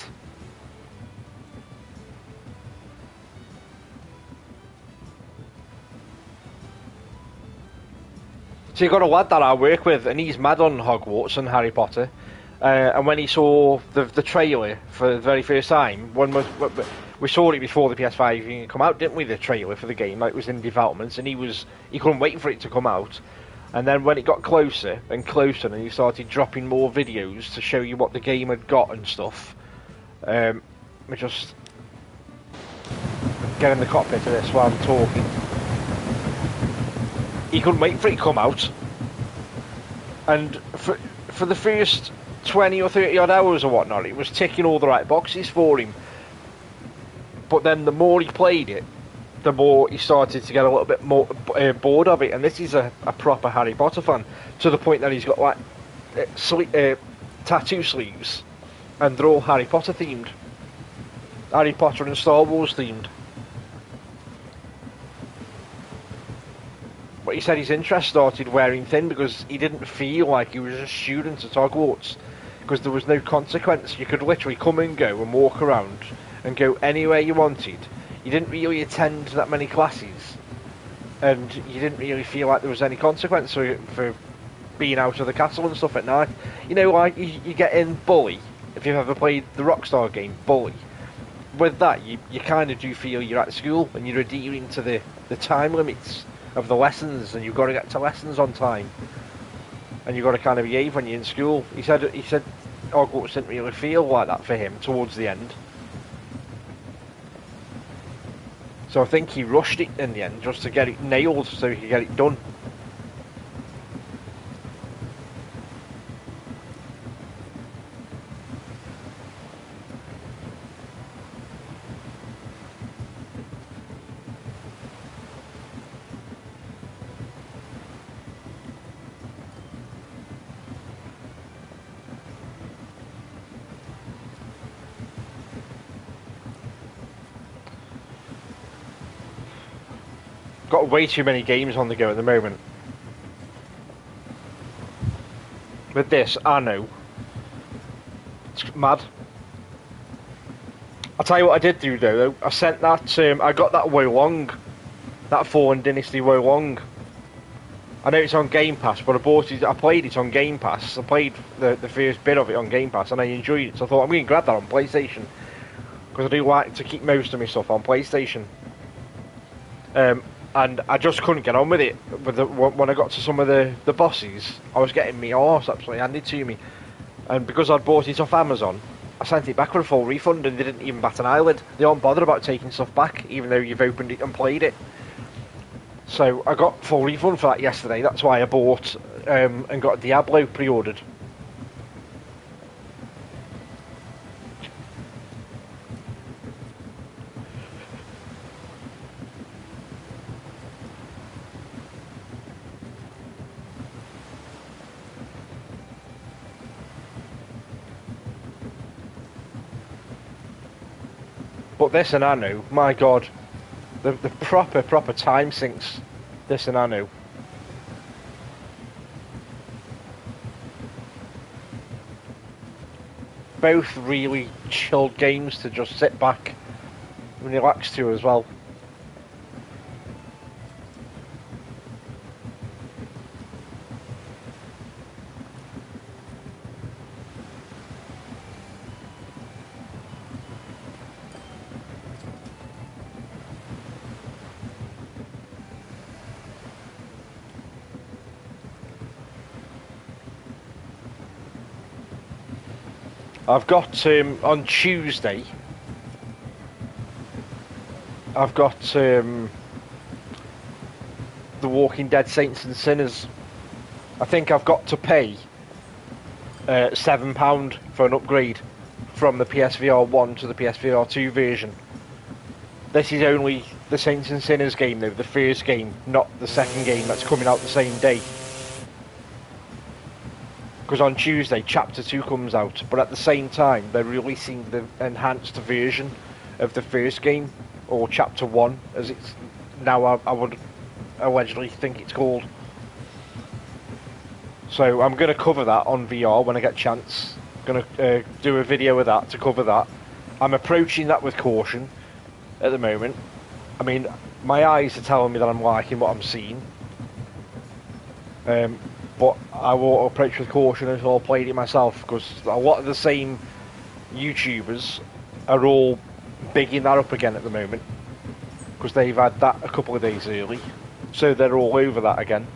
So you got a lad that I work with, and he's mad on Hogwarts and Harry Potter. Uh, and when he saw the the trailer for the very first time, when we, we saw it before the PS5 even come out, didn't we? The trailer for the game, like it was in development, and he was he couldn't wait for it to come out. And then when it got closer and closer, and he started dropping more videos to show you what the game had got and stuff, um, we just get in the cockpit of this while I'm talking. He couldn't wait for it to come out, and for for the first 20 or 30 odd hours or whatnot. It was ticking all the right boxes for him. But then the more he played it, the more he started to get a little bit more uh, bored of it. And this is a, a, proper Harry Potter fan to the point that he's got like uh, sle- uh, tattoo sleeves, and they're all Harry Potter themed. Harry Potter and Star Wars themed. but he said his interest started wearing thin because he didn't feel like he was a student at Hogwarts because there was no consequence. You could literally come and go and walk around and go anywhere you wanted. You didn't really attend that many classes, and you didn't really feel like there was any consequence for, for being out of the castle and stuff at night. You know, like you, you get in Bully, if you've ever played the Rockstar game, Bully. With that, you, you kind of do feel you're at school and you're adhering to the, the time limits of the lessons, and you've got to get to lessons on time, and you've got to kind of behave when you're in school. He said he said Hogwarts didn't really feel like that for him towards the end. So I think he rushed it in the end just to get it nailed so he could get it done. got way too many games on the go at the moment. With this, I know. It's mad. I'll tell you what I did do though. though. I sent that. Um, I got that Wo Long, that Fallen Dynasty Wo Long. I know it's on Game Pass, but I bought it. I played it on Game Pass. I played the the first bit of it on Game Pass, and I enjoyed it. So I thought I'm going to grab that on PlayStation because I do like to keep most of my stuff on PlayStation. Um, and I just couldn't get on with it. With the, when I got to some of the, the bosses, I was getting me arse absolutely handed to me, and because I'd bought it off Amazon, I sent it back for a full refund, and they didn't even bat an eyelid. They aren't bothered about taking stuff back, even though you've opened it and played it. So I got full refund for that yesterday. That's why I bought um, and got Diablo pre-ordered. But this and Anno, my god, the, the proper, proper time sinks this and Anno. Both really chilled games to just sit back and relax to as well. I've got um, on Tuesday. I've got um, The Walking Dead Saints and Sinners. I think I've got to pay uh, seven pound for an upgrade from the PSVR one to the PSVR two version. This is only the Saints and Sinners game though, the first game, not the second game that's coming out the same day because on Tuesday Chapter 2 comes out, but at the same time they're releasing the enhanced version of the first game, or Chapter 1 as it's now I, I would allegedly think it's called. So I'm going to cover that on VR when I get a chance. Going to uh, do a video of that to cover that. I'm approaching that with caution at the moment. I mean, my eyes are telling me that I'm liking what I'm seeing. Um, but I will approach with caution until I've played it myself because a lot of the same YouTubers are all bigging that up again at the moment because they've had that a couple of days early, so they're all over that again.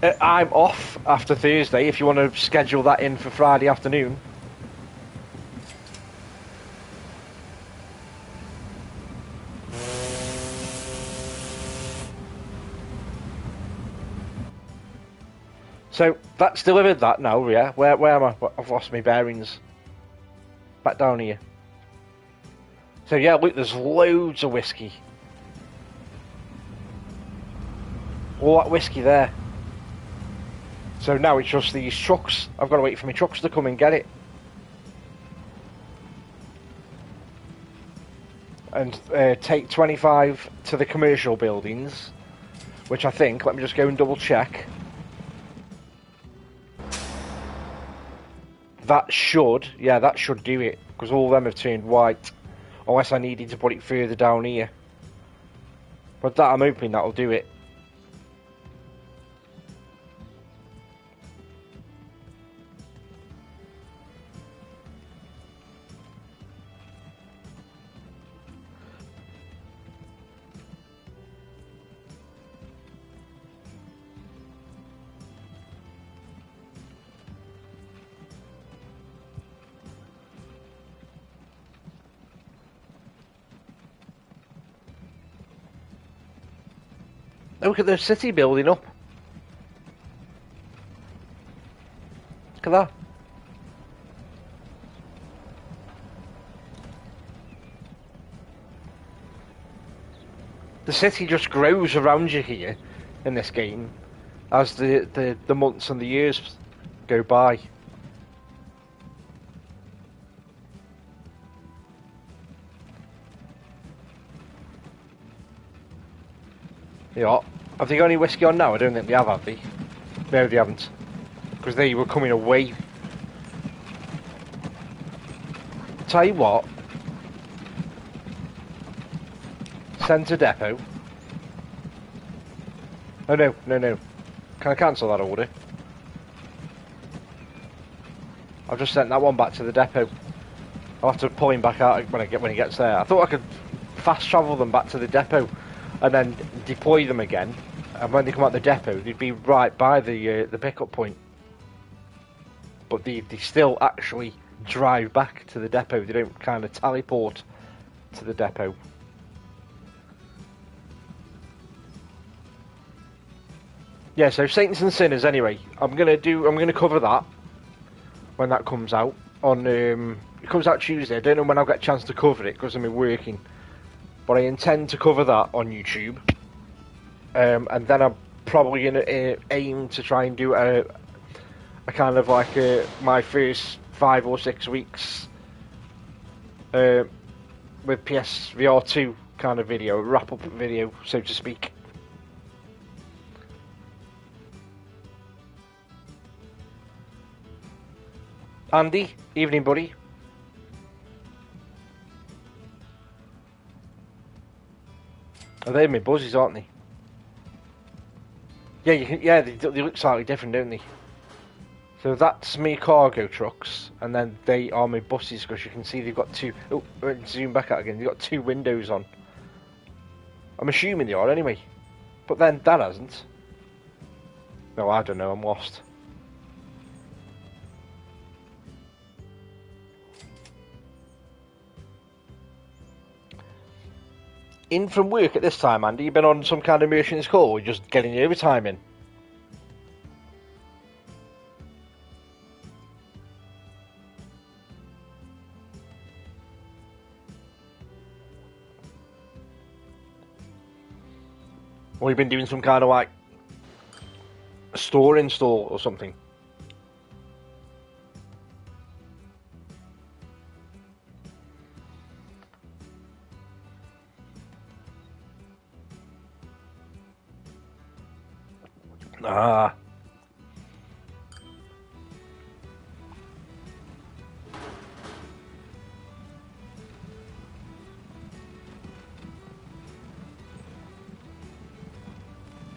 Uh, I'm off after Thursday if you want to schedule that in for Friday afternoon. So that's delivered that now, yeah. Where where am I? I've lost my bearings. Back down here. So yeah, look, there's loads of whiskey. All that whiskey there. So now it's just these trucks. I've got to wait for my trucks to come and get it. and uh, take 25 to the commercial buildings, which I think, let me just go and double check. That should, yeah, that should do it, because all of them have turned white, unless I needed to put it further down here. But that, I'm hoping that'll do it. Look at the city building up. Look at that. The city just grows around you here in this game as the, the, the months and the years go by. Yeah. Have they got any whiskey on now? I don't think they have, have they? No, they haven't. Because they were coming away. Tell you what. Centre depot. Oh no, no, no. Can I cancel that order? I've just sent that one back to the depot. I'll have to pull him back out when I get when he gets there. I thought I could fast travel them back to the depot and then deploy them again. And when they come out the depot, they'd be right by the uh, the pickup point. But they, they still actually drive back to the depot. They don't kind of teleport to the depot. Yeah, so Saints and Sinners. Anyway, I'm gonna do. I'm gonna cover that when that comes out on. Um, it comes out Tuesday. I don't know when I'll get a chance to cover it because I'm working but I intend to cover that on YouTube. Um, and then I'm probably going to uh, aim to try and do a, a kind of like a, my first five or six weeks uh, with PSVR 2 kind of video, wrap up video, so to speak. Andy, evening, buddy. Oh, they're my buzzies, aren't they? Yeah, you can, yeah, they, they look slightly different, don't they? So that's me cargo trucks, and then they are my buses because you can see they've got two. Oh, zoom back out again. They've got two windows on. I'm assuming they are anyway, but then that hasn't. No, I don't know. I'm lost. In from work at this time, Andy? You've been on some kind of merchant's call or just getting your overtime in? Or you've been doing some kind of like store install or something? Ah.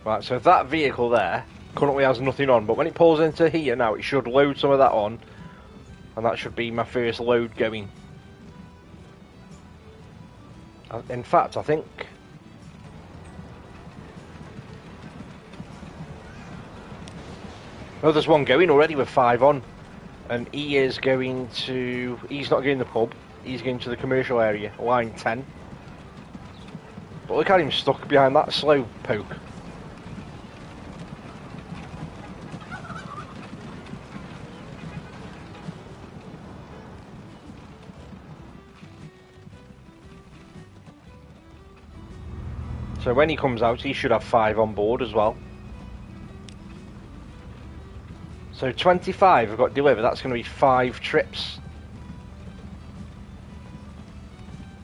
Right, so that vehicle there currently has nothing on, but when it pulls into here now, it should load some of that on, and that should be my first load going. Uh, in fact, I think Oh, there's one going already with five on. And he is going to... He's not going to the pub. He's going to the commercial area, line 10. But look at him stuck behind that slow poke. So when he comes out, he should have five on board as well. So 25 I've got to deliver. that's going to be five trips.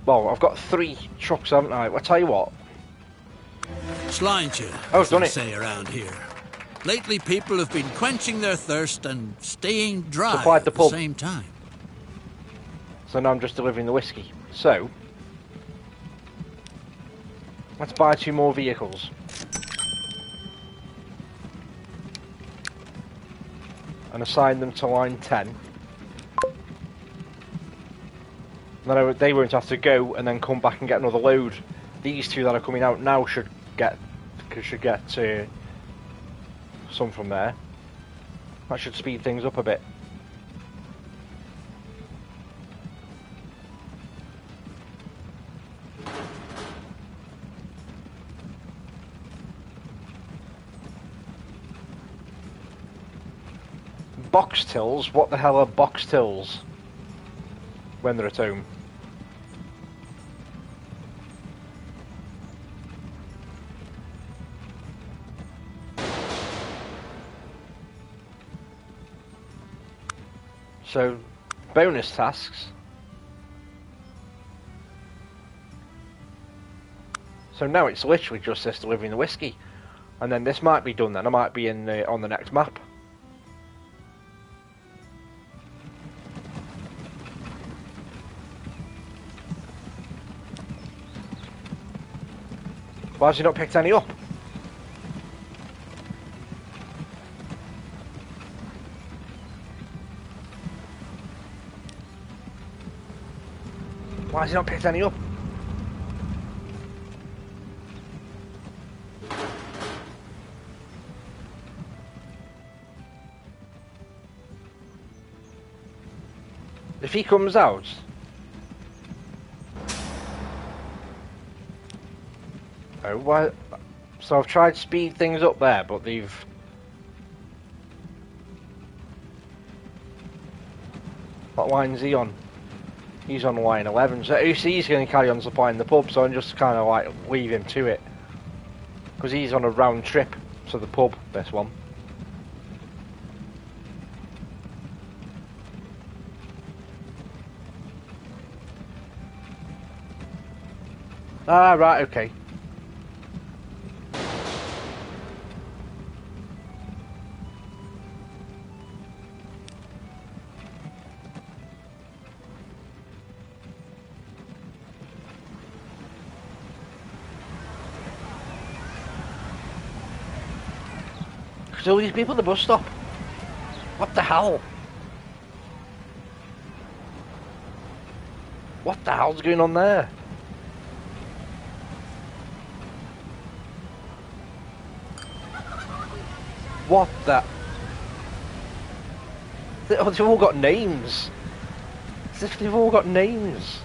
Well, I've got three trucks, haven't I? I'll tell you what. Sláinte, Oh, as done it. say around here. Lately, people have been quenching their thirst and staying dry Supplied the at pub. the same time. So now I'm just delivering the whiskey. So, let's buy two more vehicles. And assign them to line 10. Then I, they won't have to go and then come back and get another load. These two that are coming out now should get should get uh, some from there. That should speed things up a bit. Box tills? What the hell are box tills? When they're at home. So, bonus tasks. So now it's literally just this delivering the whiskey, and then this might be done. Then I might be in the, on the next map. Why has he not picked any up? Why has he not picked any up? If he comes out, why? So I've tried speed things up there, but they've. What line's he on? He's on line 11, so he's going to carry on supplying the pub, so I'm just kind of like leave him to it. Because he's on a round trip to the pub, this one. Ah, right, okay. All these people at the bus stop. What the hell? What the hell's going on there? What the? Oh, They've all got names. As if they've all got names.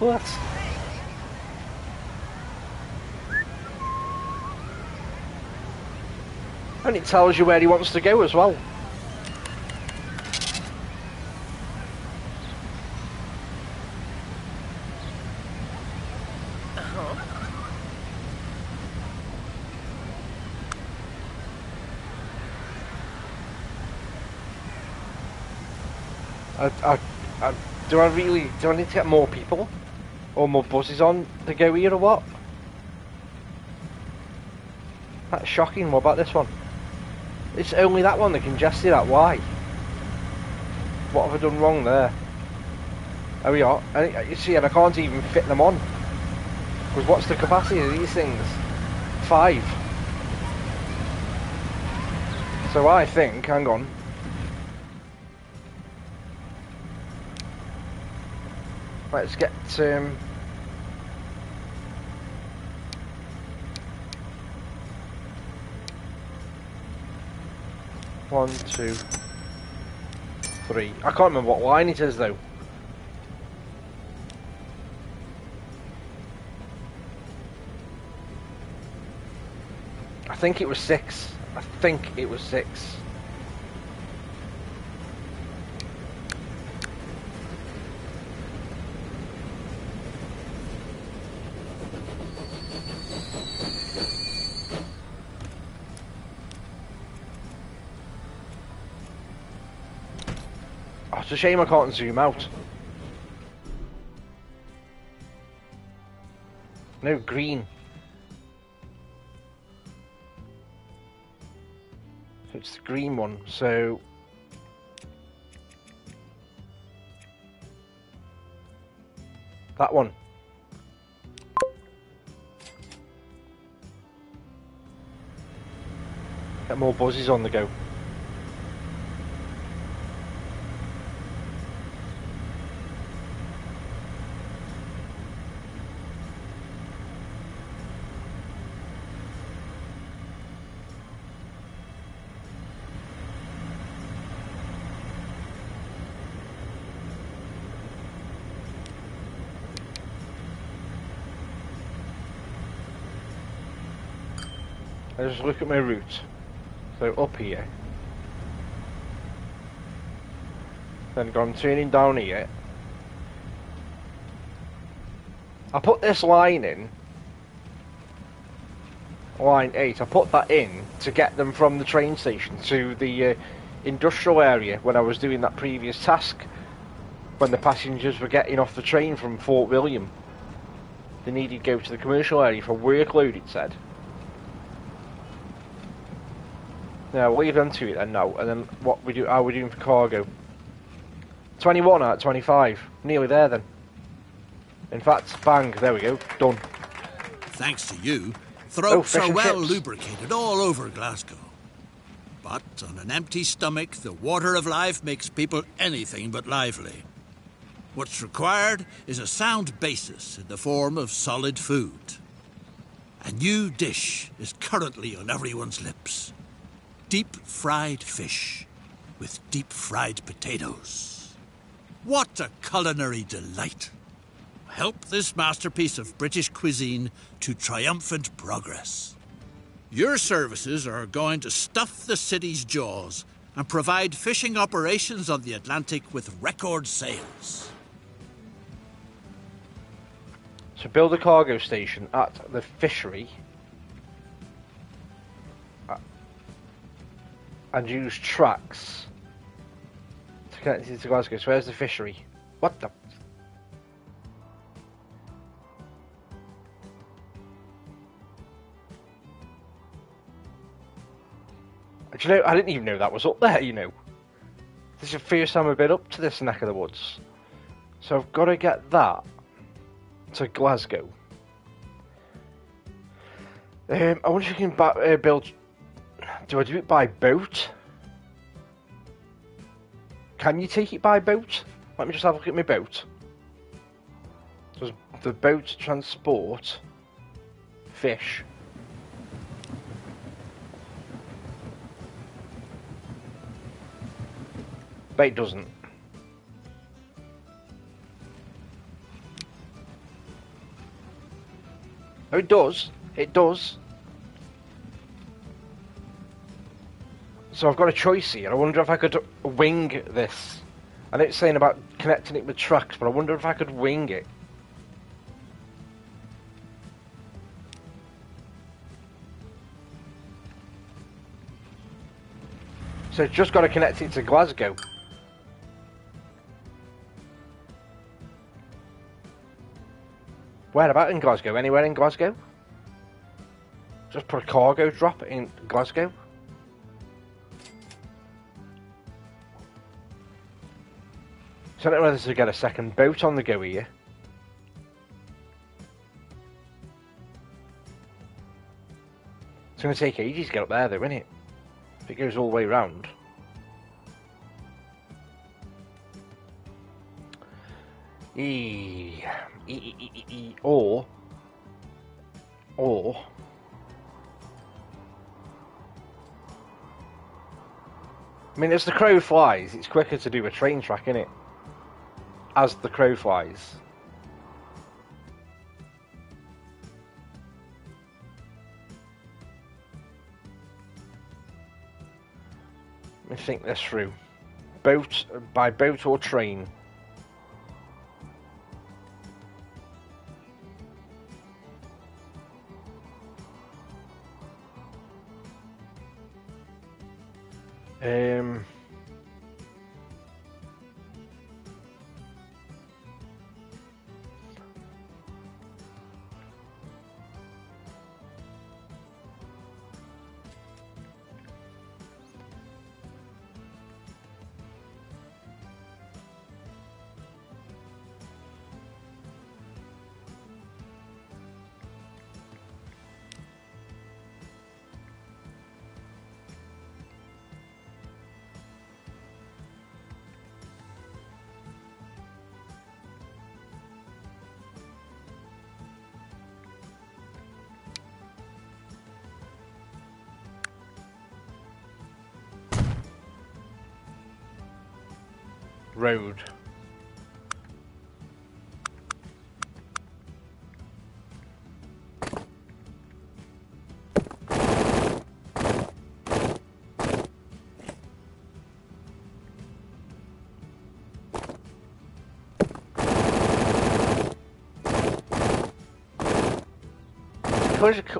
What? And it tells you where he wants to go as well. Uh-huh. I, I, I, do I really, do I need to get more people? Or more buses on to go here or what? That's shocking, what about this one? It's only that one that congested that, why? What have I done wrong there? There we are. And you see, and I can't even fit them on. Because what's the capacity of these things? Five. So I think, hang on. Let's get um, one, two, three. I can't remember what line it is though. I think it was six. I think it was six. It's a shame I can't zoom out. No green. It's the green one, so... That one. Get more buzzes on the go. Just look at my route. So up here. Then I'm turning down here. I put this line in. Line 8. I put that in to get them from the train station to the uh, industrial area when I was doing that previous task. When the passengers were getting off the train from Fort William. They needed to go to the commercial area for workload, it said. Yeah, we'll leave them to it then no. and then what we do? How are we doing for cargo? 21 out of 25, nearly there then. In fact, bang, there we go, done. Thanks to you, Oh, throats fish are well chips. lubricated all over Glasgow. But on an empty stomach, the water of life makes people anything but lively. What's required is a sound basis in the form of solid food. A new dish is currently on everyone's lips deep fried fish with deep fried potatoes. What a culinary delight! Help this masterpiece of British cuisine to triumphant progress. Your services are going to stuff the city's jaws and provide fishing operations on the Atlantic with record sales. To build a cargo station at the fishery. And use tracks to connect it to Glasgow. So where's the fishery? What the? Do you know, I didn't even know that was up there, you know. This is the first time I've been up to this neck of the woods. So I've got to get that to Glasgow. Um, I wonder if you can ba- uh, build. Do I do it by boat? Can you take it by boat? Let me just have a look at my boat. Does the boat transport fish? But it doesn't. Oh, it does. It does. So I've got a choice here. I wonder if I could wing this. I know it's saying about connecting it with tracks, but I wonder if I could wing it. So it's just got to connect it to Glasgow. Where about in Glasgow? Anywhere in Glasgow? Just put a cargo drop in Glasgow? So I don't know whether to get a second boat on the go here. It's going to take ages to get up there though, isn't it? If it goes all the way round. E, e, e, e, e, or, or, I mean, as the crow flies, it's quicker to do a train track, isn't it? As the crow flies. Let me think this through. Boat, by boat or train?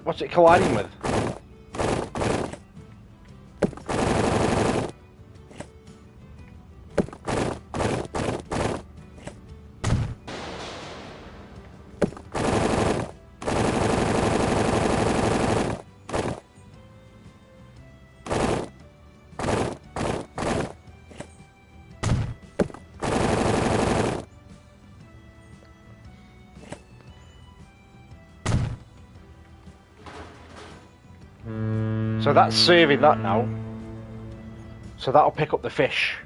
What's it colliding with? So that's serving that now. So that'll pick up the fish.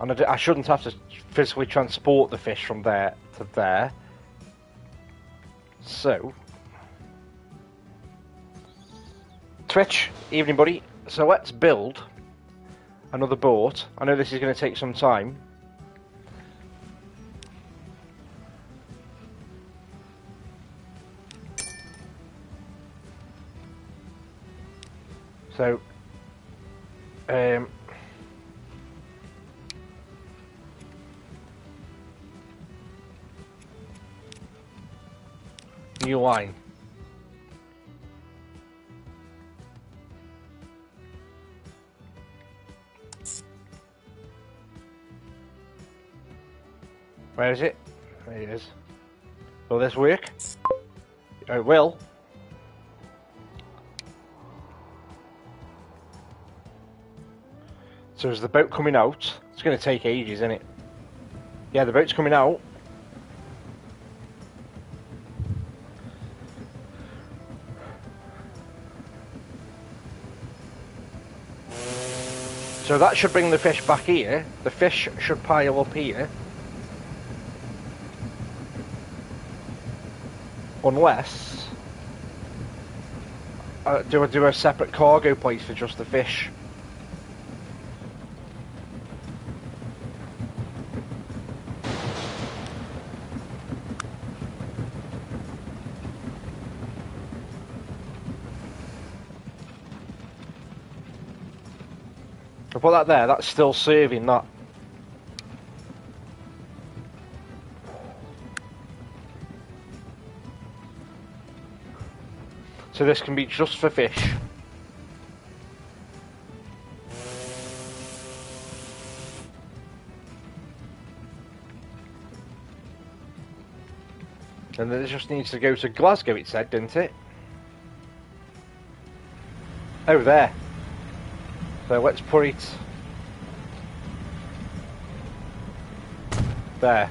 And I, shouldn't have to physically transport the fish from there to there. So. Twitch, evening buddy. So let's build another boat. I know this is going to take some time. Where is it? There it is. Will this work? Oh, it will. So is the boat coming out? It's going to take ages, isn't it? Yeah, the boat's coming out. So that should bring the fish back here. The fish should pile up here. Unless... Uh, do I do a separate cargo place for just the fish? I put that there, that's still saving that. So this can be just for fish. And then it just needs to go to Glasgow, it said, didn't it? Oh, there. So let's put it there.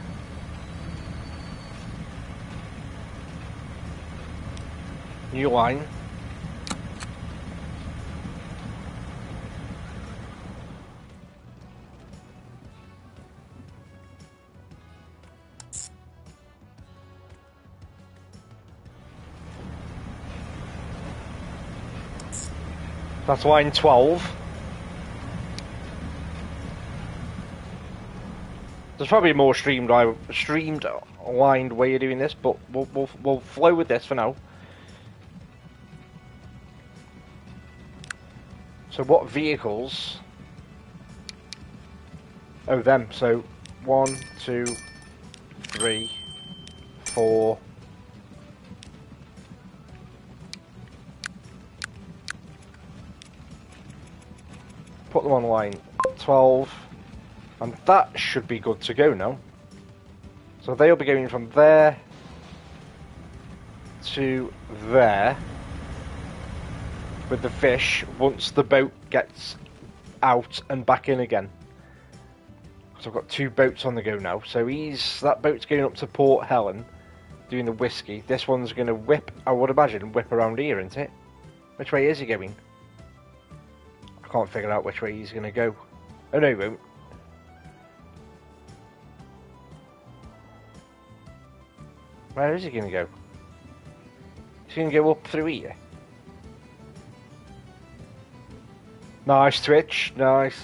New line. That's line 12. There's probably a more streamed, streamlined way of doing this, but we'll, we'll, we'll flow with this for now. So what vehicles? Oh, them. So one, two, three, four. Put them on line 12. And that should be good to go now. So they'll be going from there to there with the fish once the boat gets out and back in again. So I've got two boats on the go now. So he's that boat's going up to Port Ellen doing the whiskey. This one's going to whip, I would imagine, whip around here, isn't it? Which way is he going? I can't figure out which way he's going to go. Oh no, he won't. Where is he going to go? He's going to go up through here. Nice twitch, nice.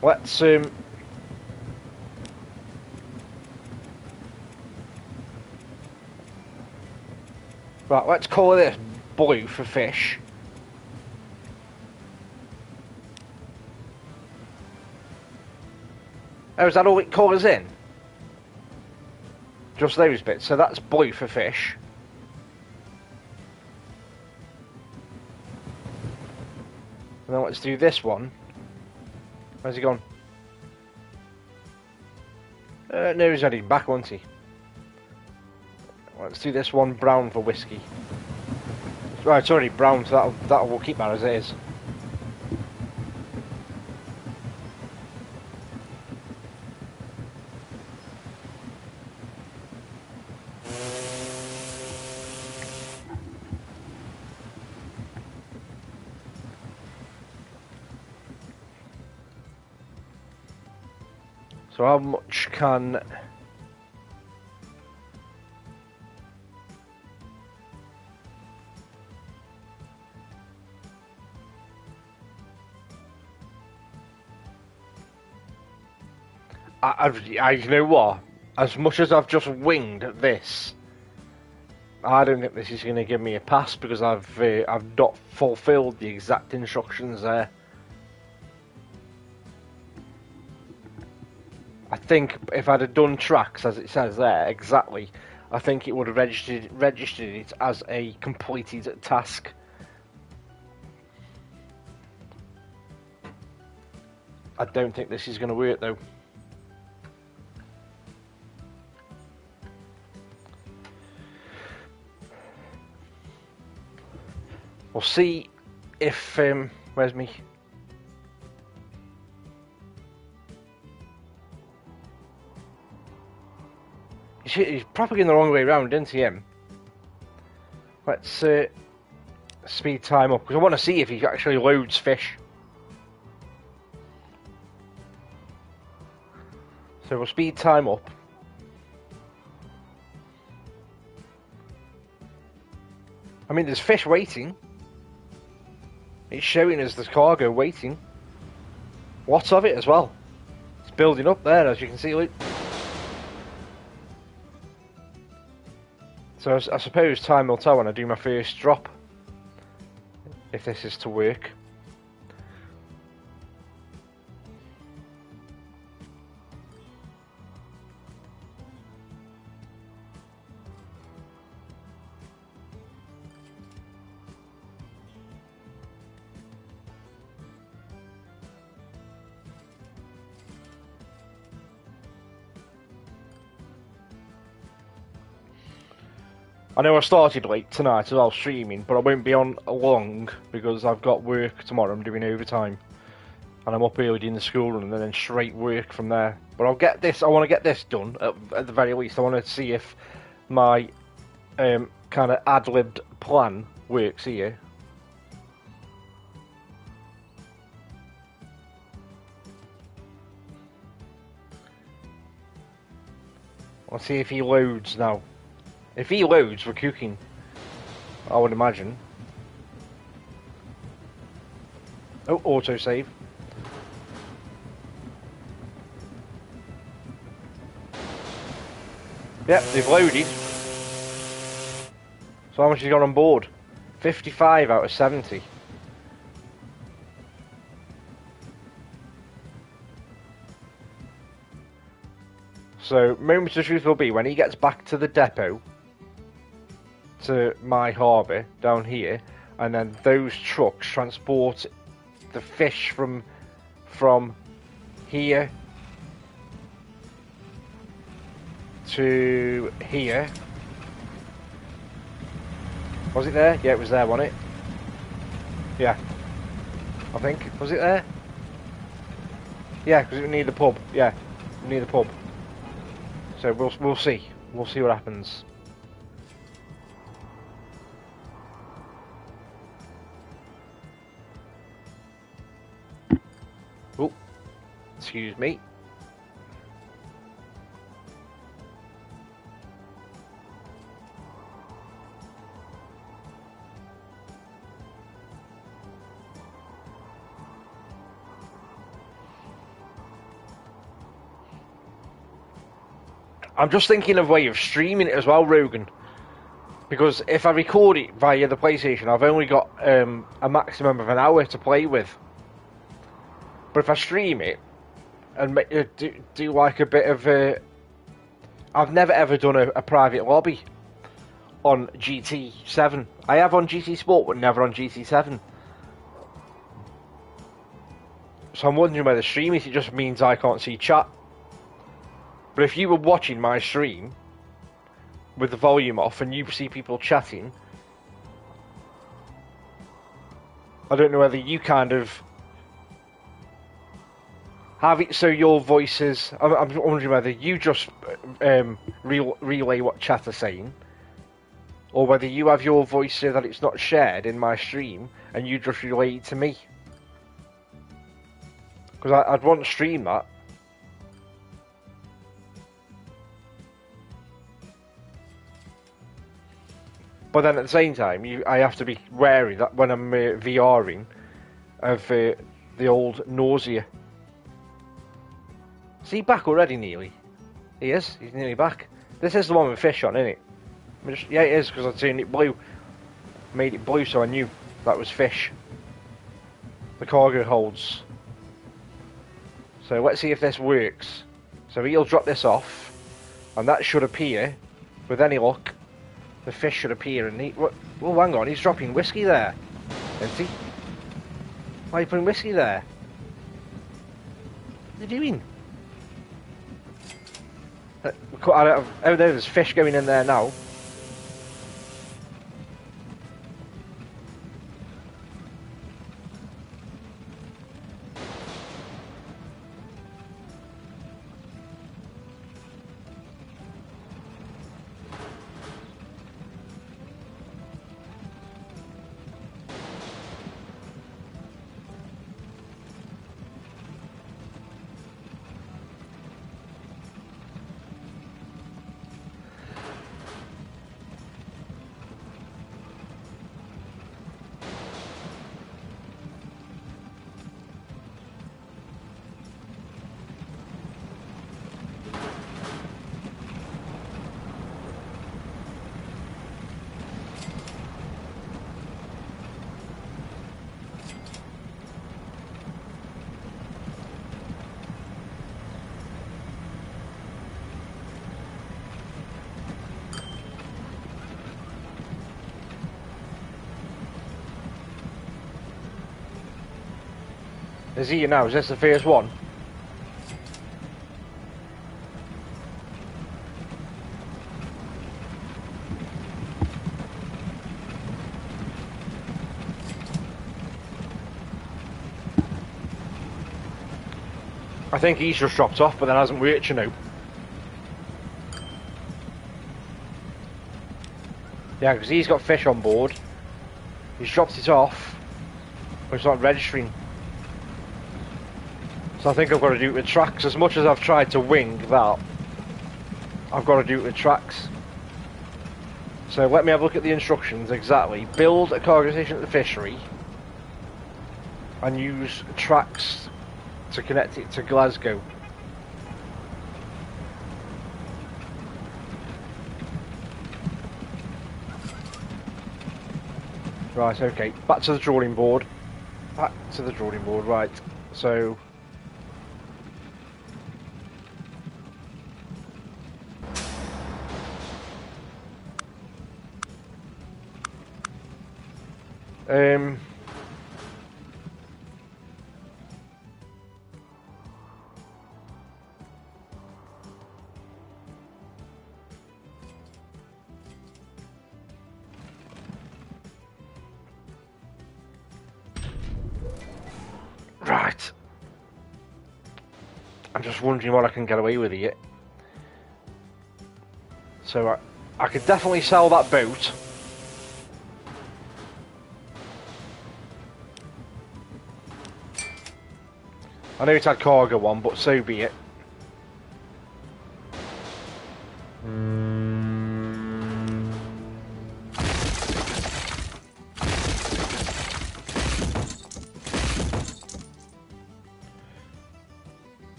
Let's um Right, let's call this blue for fish. Oh, is that all it colours in? Just those bits. So that's blue for fish. And then let's do this one. Where's he gone? Uh, no, he's heading back, won't he? Let's do this one brown for whiskey. Right, it's already brown, so that'll, that'll we'll keep that as it is. So how much can I, I've, I, you know what? As much as I've just winged this, I don't think this is going to give me a pass because I've uh, I've not fulfilled the exact instructions there. I think if I'd have done tracks as it says there exactly, I think it would have registered registered it as a completed task. I don't think this is going to work though. We'll see if um, where's me? He's, probably going the wrong way around, isn't he? Him. Let's uh, speed time up because I want to see if he actually loads fish. So we'll speed time up. I mean, there's fish waiting. It's showing us the cargo waiting. Lots of it as well. It's building up there, as you can see. Look. So I suppose time will tell when I do my first drop. If this is to work. I know I started late tonight as well streaming, but I won't be on long because I've got work tomorrow. I'm doing overtime, and I'm up early doing the school and then straight work from there. But I'll get this. I want to get this done at, at the very least. I want to see if my um, kind of ad libbed plan works here. Let's see if he loads now. If he loads, we're cooking. I would imagine. Oh, autosave. Yep, they've loaded. So how much has he got on board? 55 out of 70. So, moment of truth will be when he gets back to the depot, to my harbour down here, and then those trucks transport the fish from from here to here. Was it there? Yeah, it was there, wasn't it? Yeah. I think. Was it there? Yeah, because we need the pub. Yeah, we need the pub. So we'll we'll see. We'll see what happens. Excuse me. I'm just thinking of way of streaming it as well, Rogan. Because if I record it via the PlayStation, I've only got um, a maximum of an hour to play with. But if I stream it, and make, uh, do, do like a bit of a. I've never ever done a, a private lobby on GT7. I have on GT Sport, but never on GT7. So I'm wondering whether stream it, it just means I can't see chat. But if you were watching my stream with the volume off and you see people chatting, I don't know whether you kind of have it so your voices. I'm, I'm wondering whether you just um, re- relay what chat are saying, or whether you have your voice so that it's not shared in my stream and you just relay it to me. Because I'd want to stream that. But then at the same time, you, I have to be wary that when I'm uh, VRing of uh, the old nausea. Is he back already, nearly? He is. He's nearly back. This is the one with fish on, isn't it? Just, yeah, it is because I'd seen it blue. Made it blue, so I knew that was fish. The cargo holds. So let's see if this works. So he'll drop this off, and that should appear, with any luck, the fish should appear and he... Oh, hang on, he's dropping whiskey there. Isn't he? Why are you putting whiskey there? What are you doing? Uh, oh, there's fish going in there now. Is he now? Is this the first one? I think he's just dropped off, but then hasn't worked, you know. Yeah, because he's got fish on board. He's dropped it off, but it's not registering. So I think I've got to do it with tracks. As much as I've tried to wing that, I've got to do it with tracks. So let me have a look at the instructions exactly. Build a cargo station at the fishery and use tracks to connect it to Glasgow. Right, okay. Back to the drawing board. Back to the drawing board, right. So Um, right. I'm just wondering what I can get away with here. So I, I could definitely sell that boat. I know it's had cargo one, but so be it.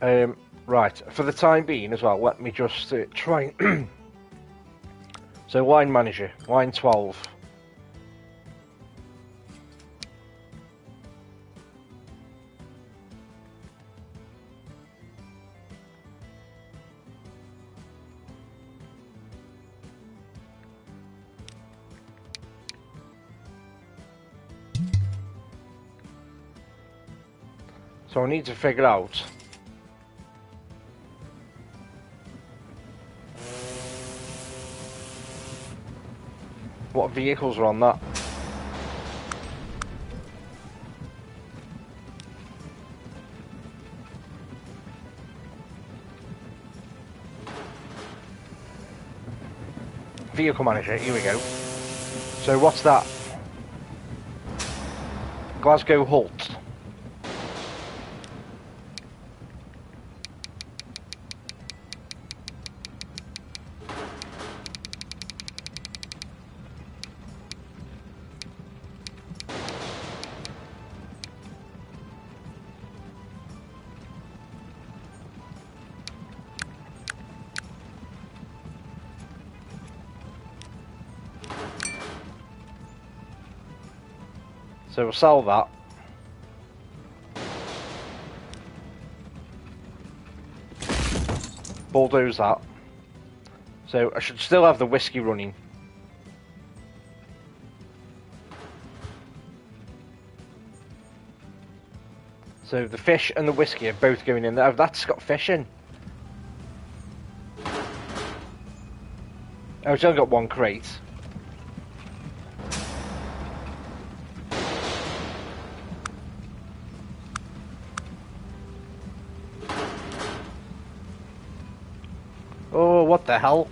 Um, Right, for the time being as well, let me just uh, try. so, wine manager, wine 12. Need to figure out what vehicles are on that. Vehicle manager, here we go. So what's that? Glasgow Holt. So we'll sell that. Bulldoze that. So I should still have the whiskey running. So the fish and the whiskey are both going in there. That's got fish in. Oh, it's only got one crate. Hell?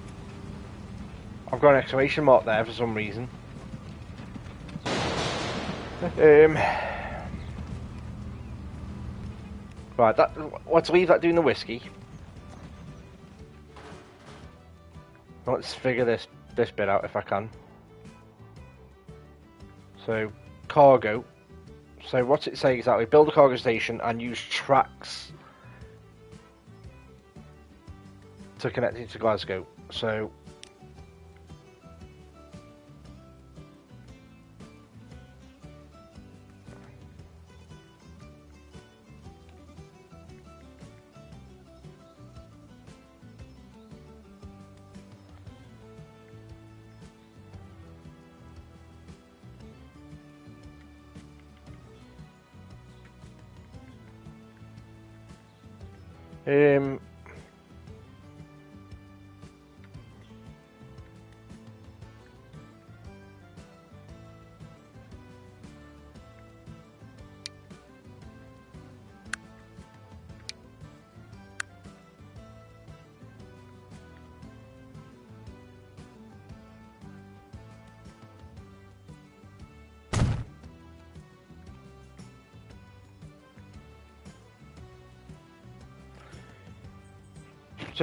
I've got an exclamation mark there for some reason. Um. Right, that, let's leave that doing the whiskey. Let's figure this this bit out if I can. So, cargo. So what's it say exactly? Build a cargo station and use tracks to to Glasgow. So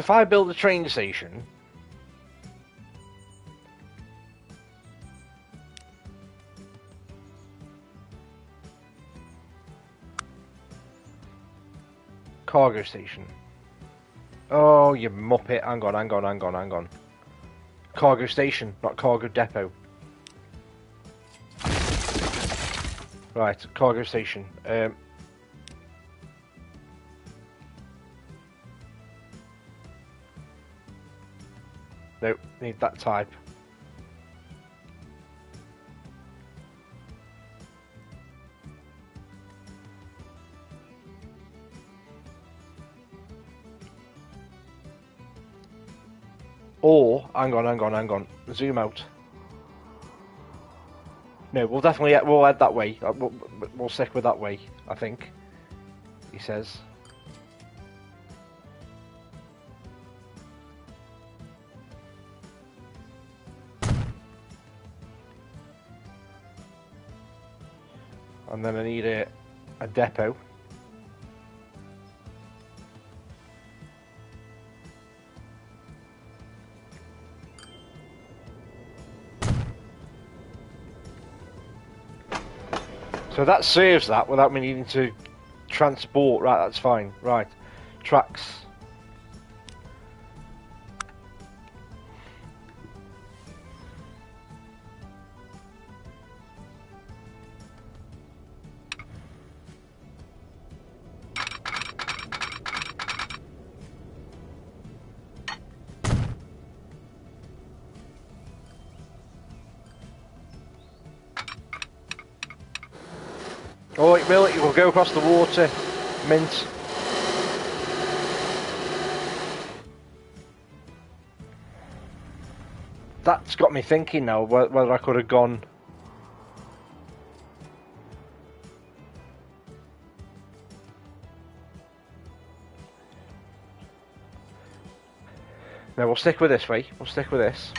if I build a train station, cargo station. Oh, you muppet! Hang on, hang on, hang on, hang on. Cargo station, not cargo depot. Right, cargo station. Um, need that type. Or, hang on, hang on, hang on, zoom out. No, we'll definitely, we'll head that way. Uh, we'll, we'll stick with that way, I think. He says. And then I need a, a depot. So that saves that without me needing to transport. Right, that's fine. Right, tracks. Across the water. Mint. That's got me thinking now whether I could have gone. Now we'll stick with this way. We'll stick with this.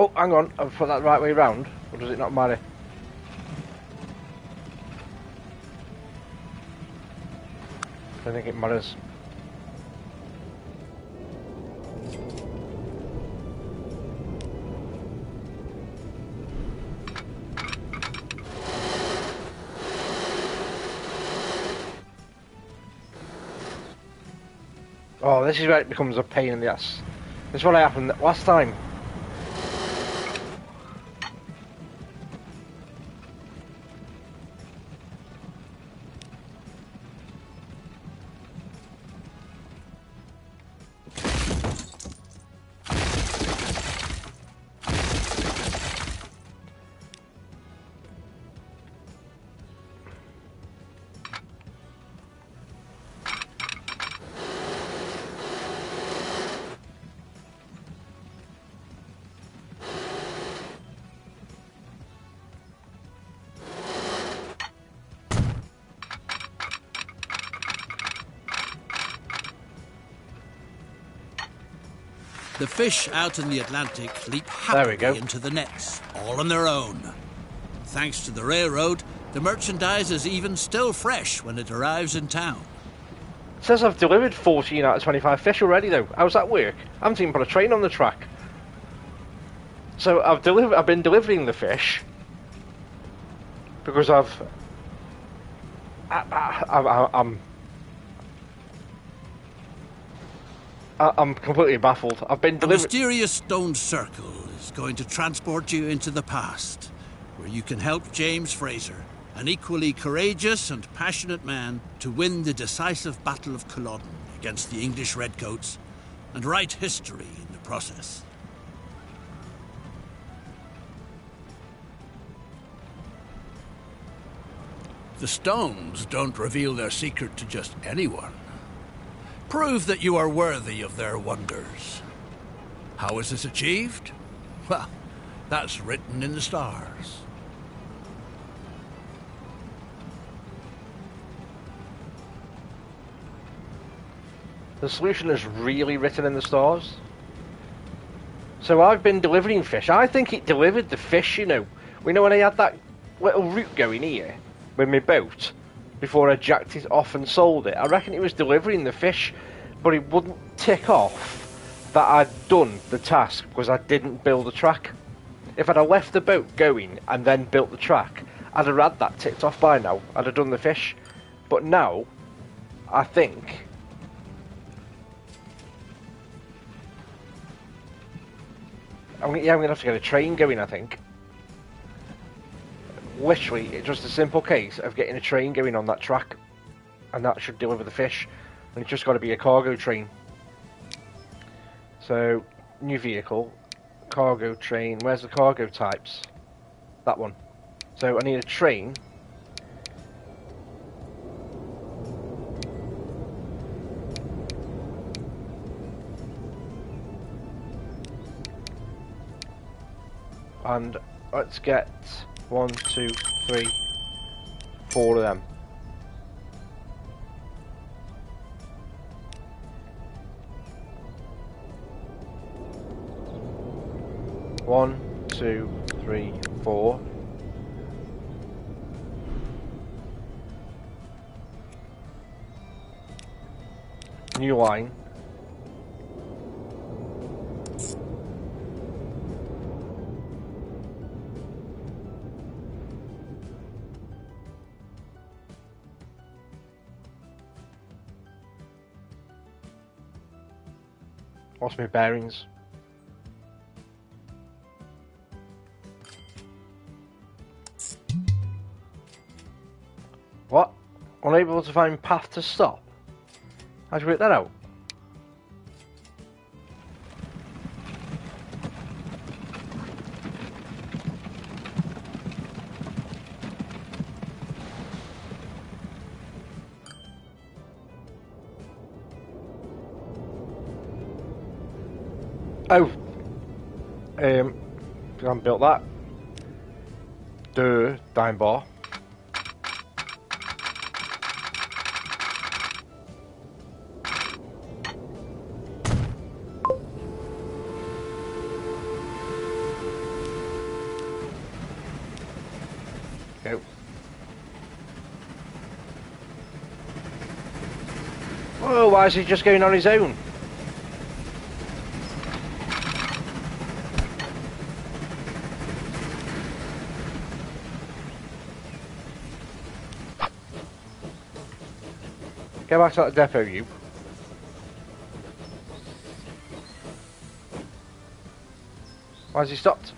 Oh, hang on. I've put that right way round. Or does it not matter? I think it matters. Oh, this is where it becomes a pain in the ass. This is what happened last time. Fish out in the Atlantic leap happily into the nets, all on their own. Thanks to the railroad, the merchandise is even still fresh when it arrives in town. It says I've delivered 14 out of 25 fish already, though. How's that work? I haven't even put a train on the track. So I've delivered. I've been delivering the fish because I've. I, I, I, I'm I, am completely baffled. I've been delivered. A mysterious stone circle is going to transport you into the past, where you can help James Fraser, an equally courageous and passionate man, to win the decisive Battle of Culloden against the English Redcoats and write history in the process. The stones don't reveal their secret to just anyone. Prove that you are worthy of their wonders. How is this achieved? Well, that's written in the stars. The solution is really written in the stars. So I've been delivering fish. I think it delivered the fish, you know, We know when I had that little route going here with my boat before I jacked it off and sold it. I reckon it was delivering the fish, but it wouldn't tick off that I'd done the task because I didn't build a track. If I'd have left the boat going and then built the track, I'd have had that ticked off by now. I'd have done the fish. But now, I think I'm, yeah, I'm gonna have to get a train going. I think. Literally, it's just a simple case of getting a train going on that track, and that should deliver the fish. And it's just got to be a cargo train. So, new vehicle, cargo train. Where's the cargo types? That one. So I need a train. And let's get one, two, three, four of them. One, two, three, four. New line. Lost my bearings. What? Unable to find path to stop? How'd you work that out? I haven't built that. Duh, dime bar. Oh, why is he just going on his own? Get back to that depot, you. Why has he stopped?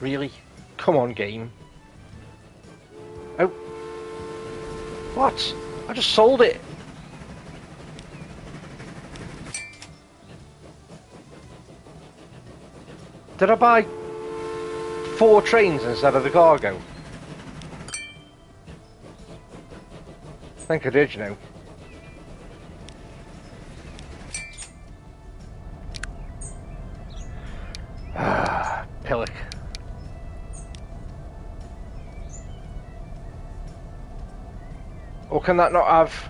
Really? Come on, game. What? I just sold it. Did I buy four trains instead of the cargo? I think I did, you know. Can that not have...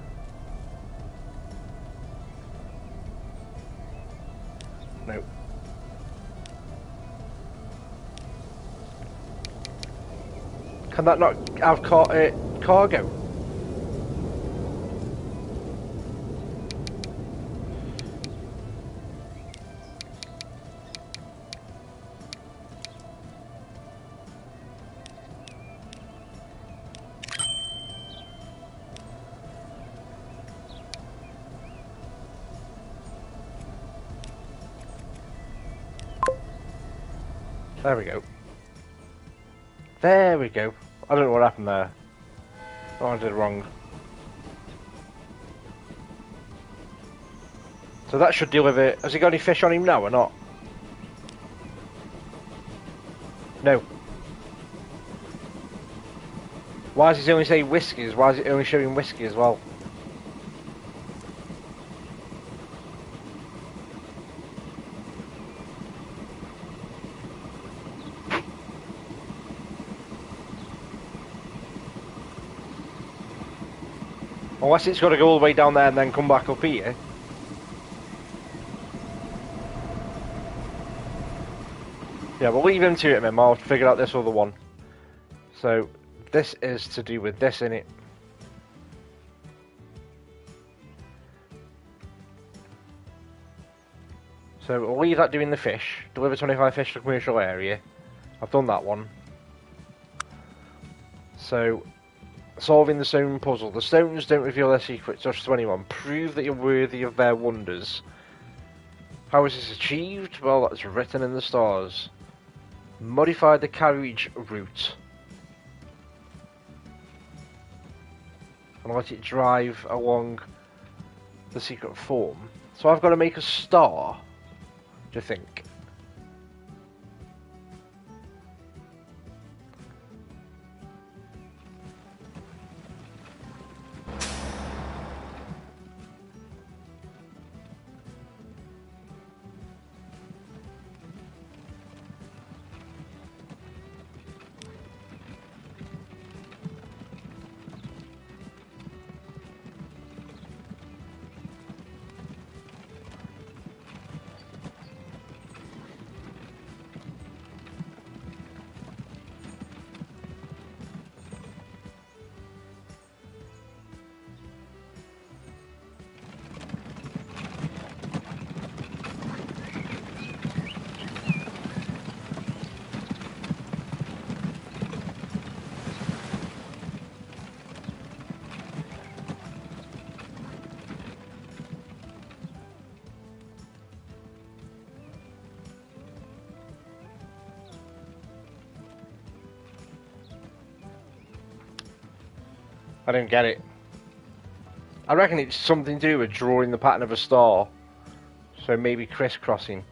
No. Can that not have car uh, cargo? So that should deal with it. Has he got any fish on him now or not? No. Why does he only saying whiskies? Why is it only showing whiskey as well? Unless it's got to go all the way down there and then come back up here. Yeah, we'll leave him to it, man. I'll figure out this other one. So, this is to do with this in it. So we'll leave that doing the fish. Deliver 25 fish to the commercial area. I've done that one. So, solving the stone puzzle. The stones don't reveal their secrets just to anyone. Prove that you're worthy of their wonders. How is this achieved? Well, that's written in the stars. Modify the carriage route. And let it drive along the secret form. So I've got to make a star do you think? I don't get it. I reckon it's something to do with drawing the pattern of a star. So maybe crisscrossing.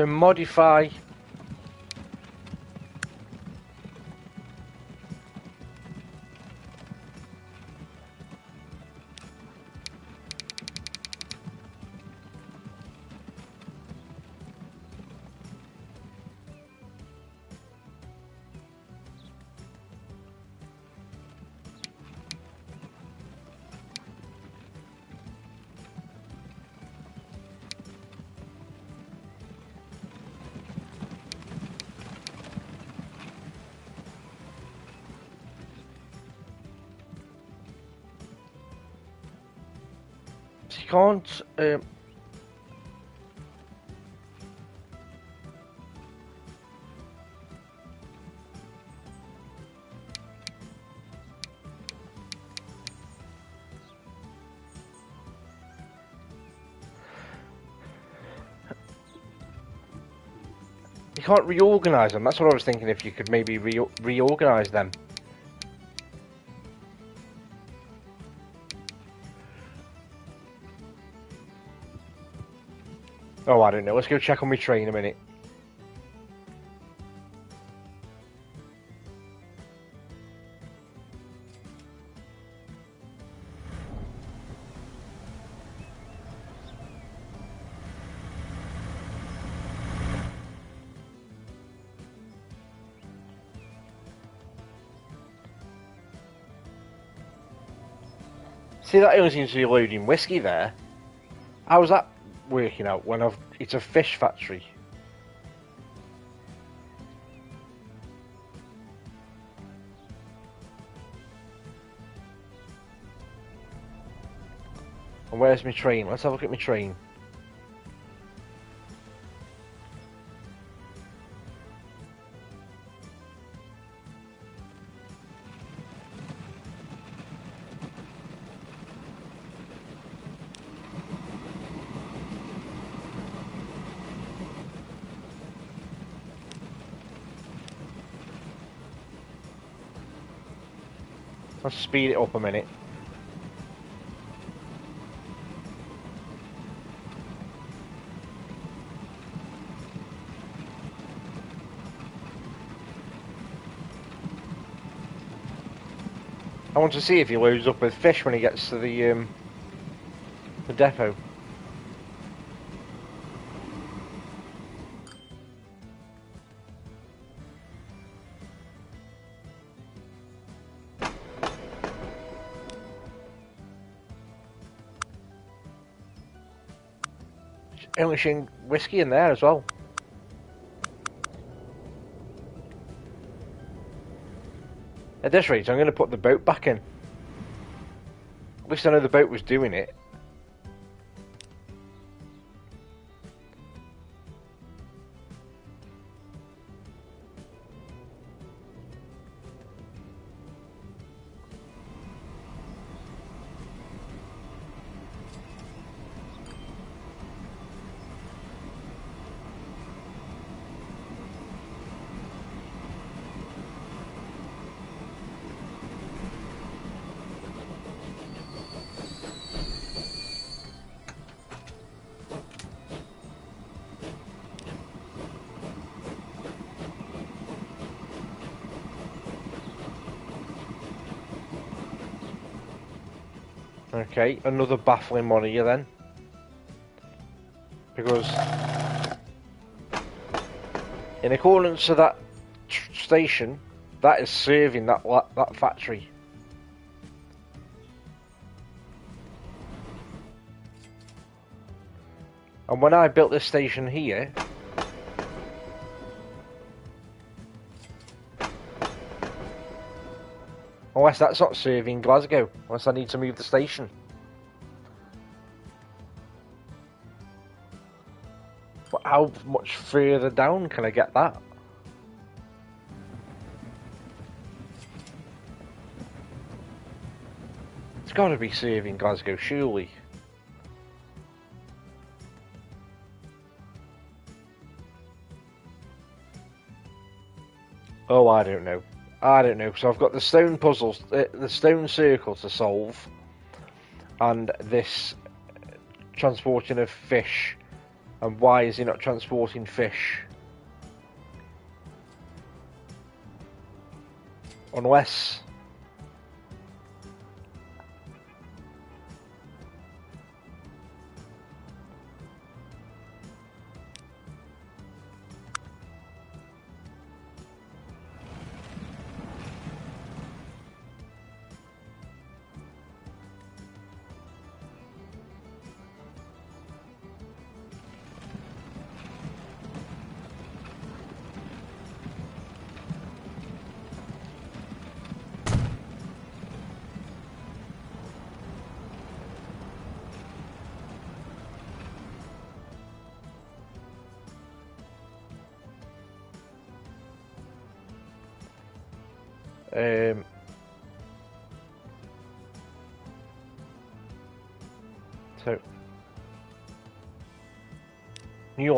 To modify can't. Uh, you can't reorganize them. That's what I was thinking. If you could maybe re reorganize them. Oh, I don't know. Let's go check on my train a minute. See, that only seems to be loading whiskey there. How's that working out when I've... It's a fish factory. And where's my train? Let's have a look at my train. Speed it up a minute. I want to see if he loads up with fish when he gets to the um, the depot. Englishing whiskey in there as well. At this rate, I'm going to put the boat back in. At least I know the boat was doing it. Okay, another baffling one here then. Because in accordance to that station, that is serving that that factory. And when I built this station here, Unless that's not serving Glasgow. Unless I need to move the station. How much further down can I get that? It's got to be serving Glasgow, surely. Oh, I don't know. I don't know. So I've got the stone puzzles, uh, the stone circle to solve, and this transporting of fish. And why is he not transporting fish? Unless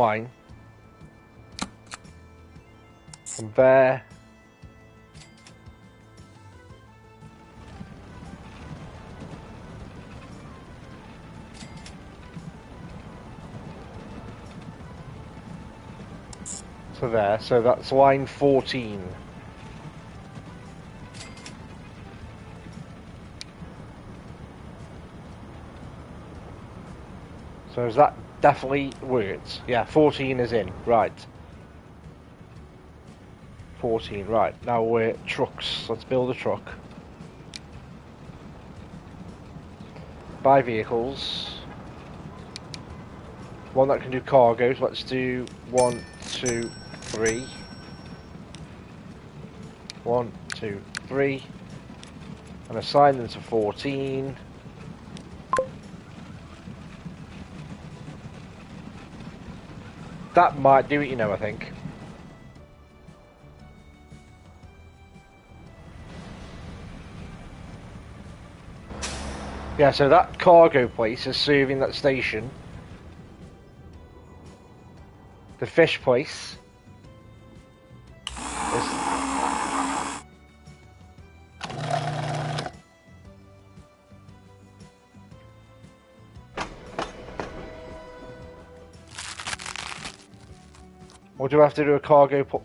new line from there. To there, so that's line 14. So is that definitely worked? Yeah, 14 is in. Right. 14, right. Now we're trucks. Let's build a truck. buy vehicles. One that can do cargoes. Let's do one, two, three. One, two, three. And assign them to 14. That might do it, you know, I think. Yeah, so that cargo place is serving that station. The fish place Or do I have to do a cargo?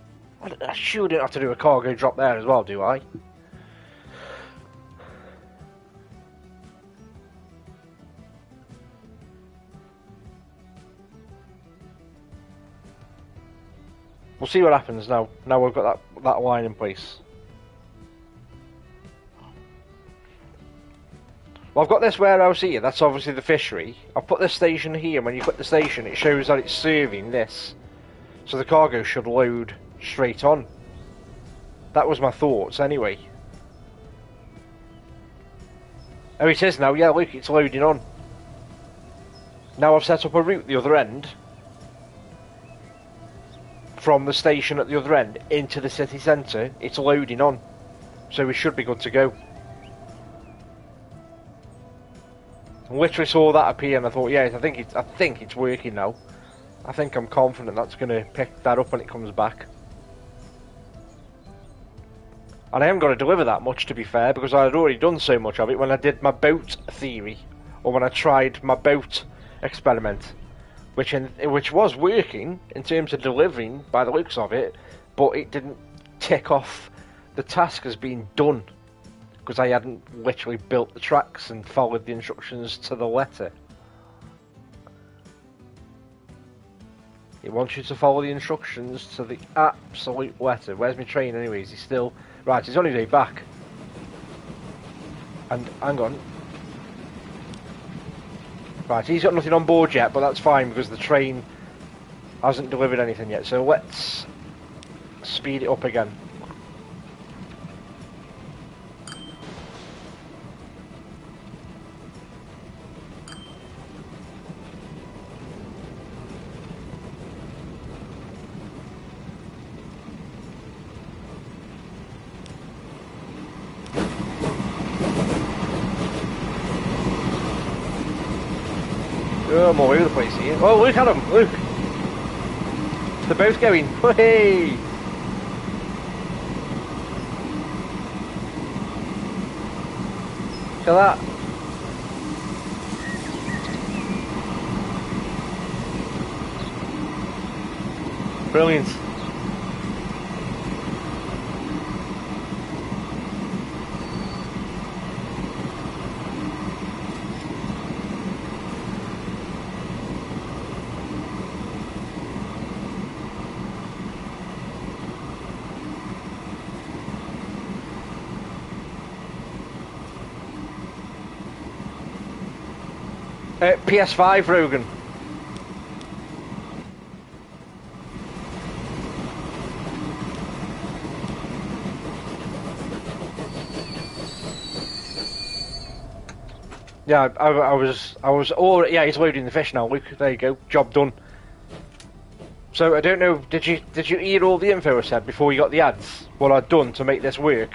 I sure don't have to do a cargo drop there as well, do I? We'll see what happens now. Now we've got that that line in place. Well, I've got this warehouse here. That's obviously the fishery. I've put this station here. When you put the station, it shows that it's serving this. So the cargo should load straight on. That was my thoughts, anyway. Oh, it is now. Yeah, look, it's loading on. Now I've set up a route the other end from the station at the other end into the city centre, it's loading on. So we should be good to go. I literally saw that appear and I thought, yeah, I think it's I think it's working now. I think I'm confident that's gonna pick that up when it comes back. And I haven't got to deliver that much to be fair, because I had already done so much of it when I did my boat theory, or when I tried my boat experiment which in, which was working in terms of delivering by the looks of it, but it didn't tick off the task as being done because I hadn't literally built the tracks and followed the instructions to the letter. It wants you to follow the instructions to the absolute letter. Where's my train anyways? He's still... Right, he's on his way back. And, hang on, Right, he's got nothing on board yet, but that's fine because the train hasn't delivered anything yet. So let's speed it up again. I'm all over the place here. Oh, look at them! Look! Going. Hey! Look at that. Brilliant. Uh, PS5, Rogan. Yeah, I, I, was, I was, oh yeah, he's loading the fish now. Luke, there you go, job done. So I don't know, did you did you hear all the info I said before you got the ads? What I'd done to make this work?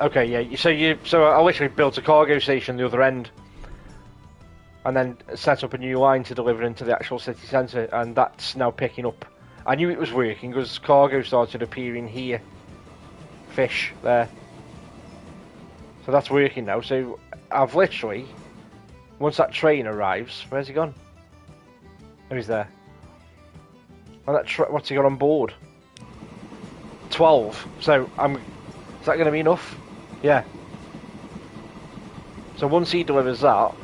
Okay, yeah. So you, so I literally built a cargo station the other end, and then set up a new line to deliver into the actual city centre, and that's now picking up. I knew it was working because cargo started appearing here, fish there. So that's working now. So I've literally, once that train arrives, where's he gone? Oh, he's there. And that tra- what's he got on board? Twelve. So I'm. Is that going to be enough? Yeah. So once he delivers that,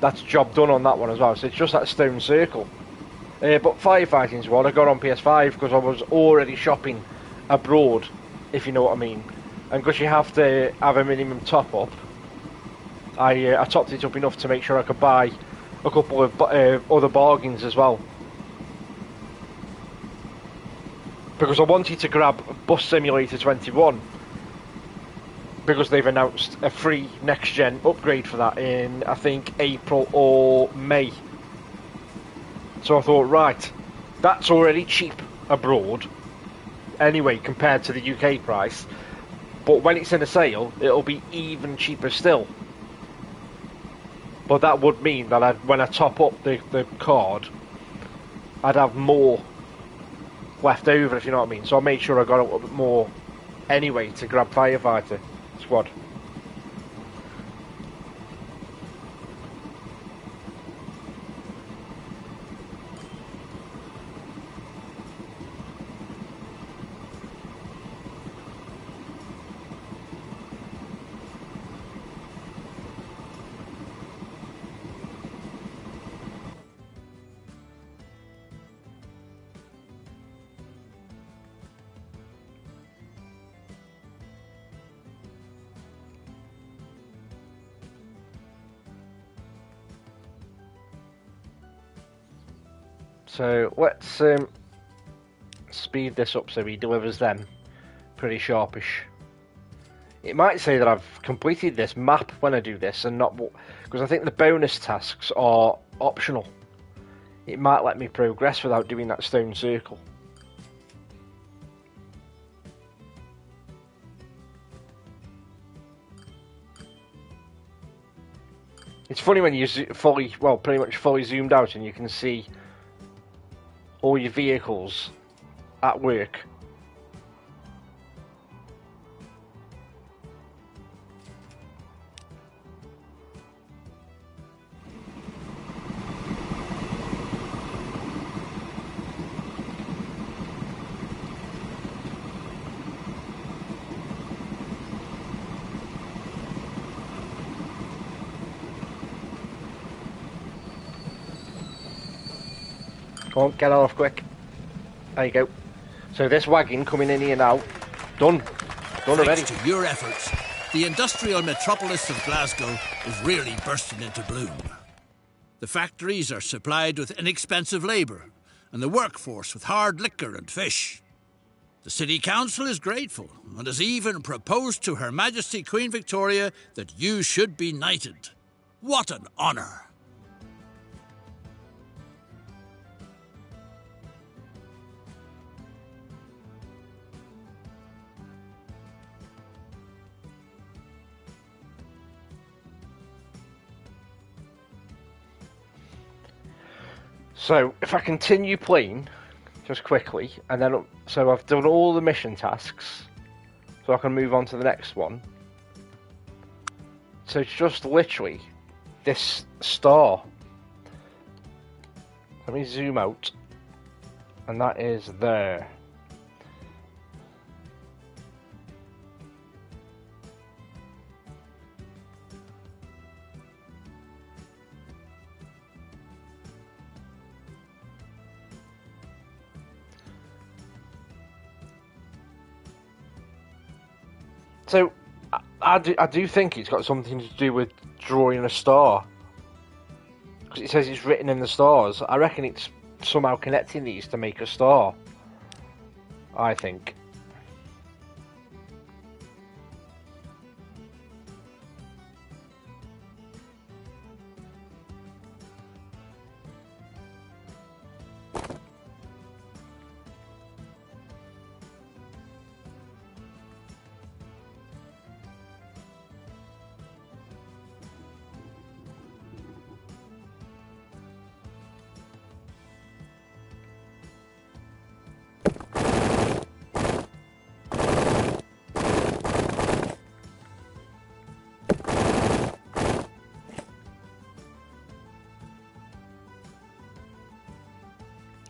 that's job done on that one as well. So it's just that stone circle. Uh, but firefighting is what I got on PS5 because I was already shopping abroad, if you know what I mean. And because you have to have a minimum top up, I uh, I topped it up enough to make sure I could buy a couple of uh, other bargains as well. Because I wanted to grab Bus Simulator 21 because they've announced a free next gen upgrade for that in I think April or May. So I thought, right, that's already cheap abroad anyway compared to the UK price. But when it's in a sale, it'll be even cheaper still. But that would mean that I'd, when I top up the, the card, I'd have more left over, if you know what I mean. So I made sure I got a little bit more anyway to grab Firefighter squad. So let's um, speed this up so he delivers them pretty sharpish. It might say that I've completed this map when I do this and not because I think the bonus tasks are optional. It might let me progress without doing that stone circle. It's funny when you fully, well, pretty much fully zoomed out and you can see all your vehicles at work. On, get off quick. There you go. So this wagon coming in here now, done. Done already. Thanks to your efforts, the industrial metropolis of Glasgow is really bursting into bloom. The factories are supplied with inexpensive labour, and the workforce with hard liquor and fish. The City Council is grateful and has even proposed to Her Majesty Queen Victoria that you should be knighted. What an honour! So if I continue playing, just quickly, and then so I've done all the mission tasks, so I can move on to the next one. So it's just literally this star. Let me zoom out, and that is there. So, I, I, do, I do think it's got something to do with drawing a star. Because it says it's written in the stars. I reckon it's somehow connecting these to make a star. I think.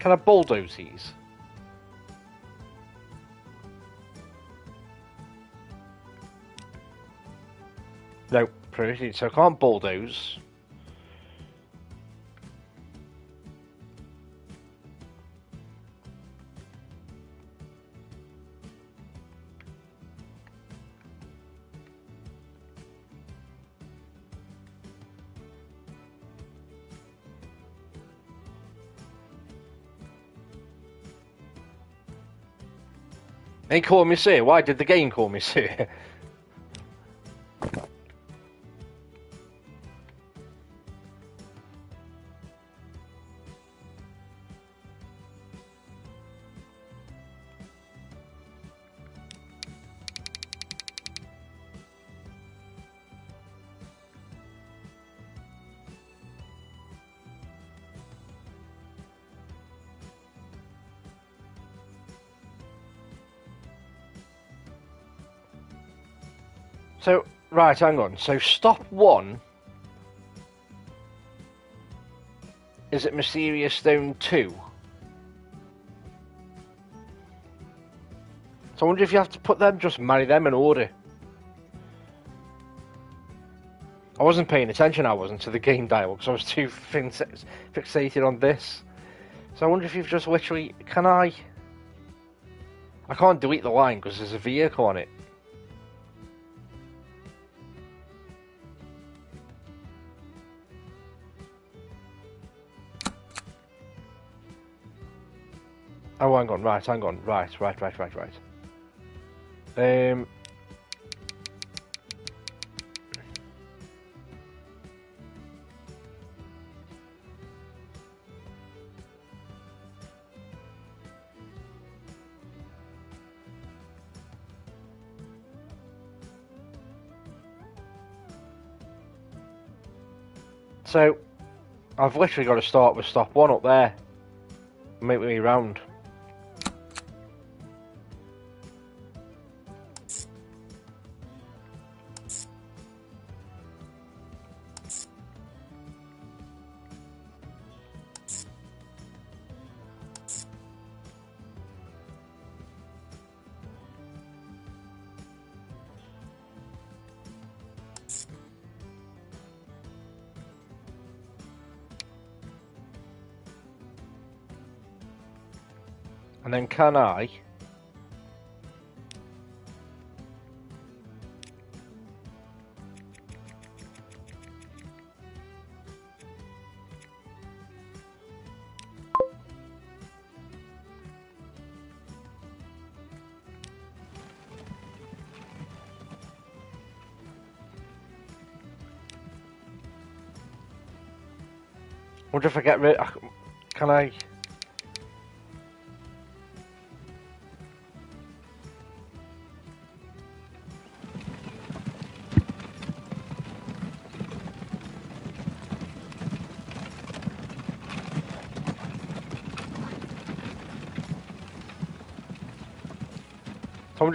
Can I bulldoze? No, prohibited. So I can't bulldoze. They call me sir. Why did the game call me sir? right, hang on. So, stop one. Is it Mysterious Stone 2? So, I wonder if you have to put them, just marry them in order. I wasn't paying attention, I wasn't, to the game dialogue, because I was too fin- fixated on this. So, I wonder if you've just literally. Can I? I can't delete the line because there's a vehicle on it. Oh, hang on, right, hang on, right, right, right, right, right. Um. So, I've literally got to start with stop one up there. Make me round. Can I? Wonder if I get rid. Can I?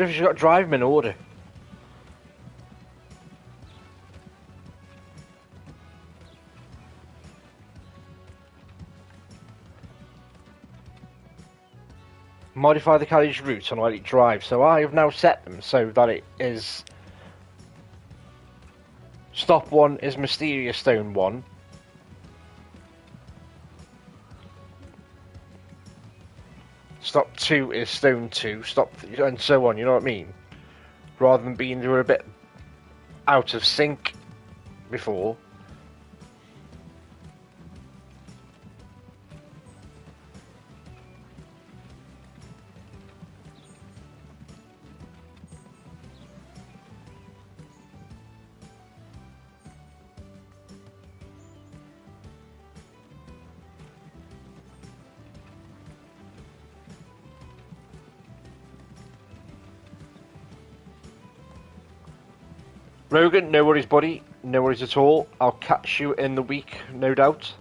Wonder if she's got drive them in order. Modify the carriage route and let it drive. So I have now set them so that it is stop one is mysterious stone one. Two is stone two. Stop and so on. You know what I mean? Rather than being they were a bit out of sync before. Rogan, no worries, buddy. No worries at all. I'll catch you in the week, no doubt.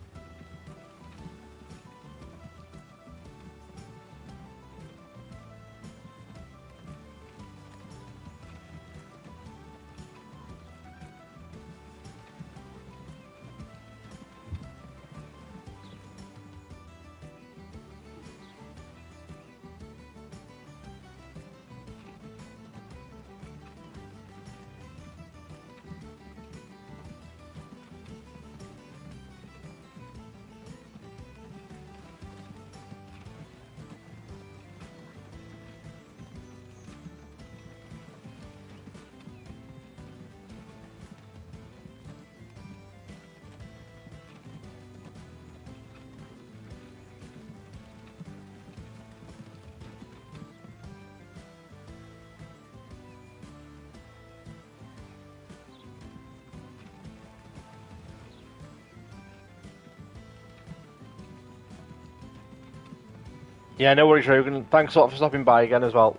Yeah, no worries, Rogan. Thanks a lot for stopping by again as well.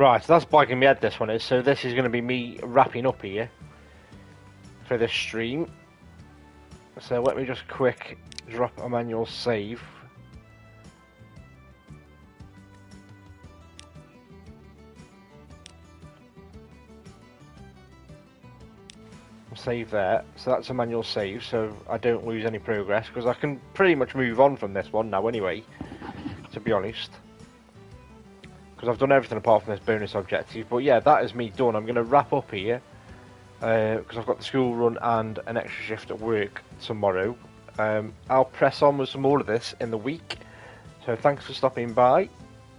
Right, so that's biking me head this one is, so this is going to be me wrapping up here for this stream. So let me just quick drop a manual save. Save there, so that's a manual save, so I don't lose any progress, because I can pretty much move on from this one now anyway, to be honest because I've done everything apart from this bonus objective. But yeah, that is me done. I'm going to wrap up here because uh, I've got the school run and an extra shift at work tomorrow. Um, I'll press on with some more of this in the week. So thanks for stopping by.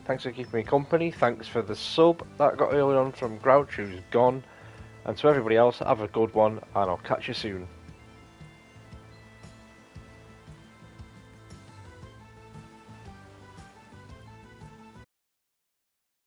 Thanks for keeping me company. Thanks for the sub that got early on from Grouch, who's gone. And to everybody else, have a good one, and I'll catch you soon.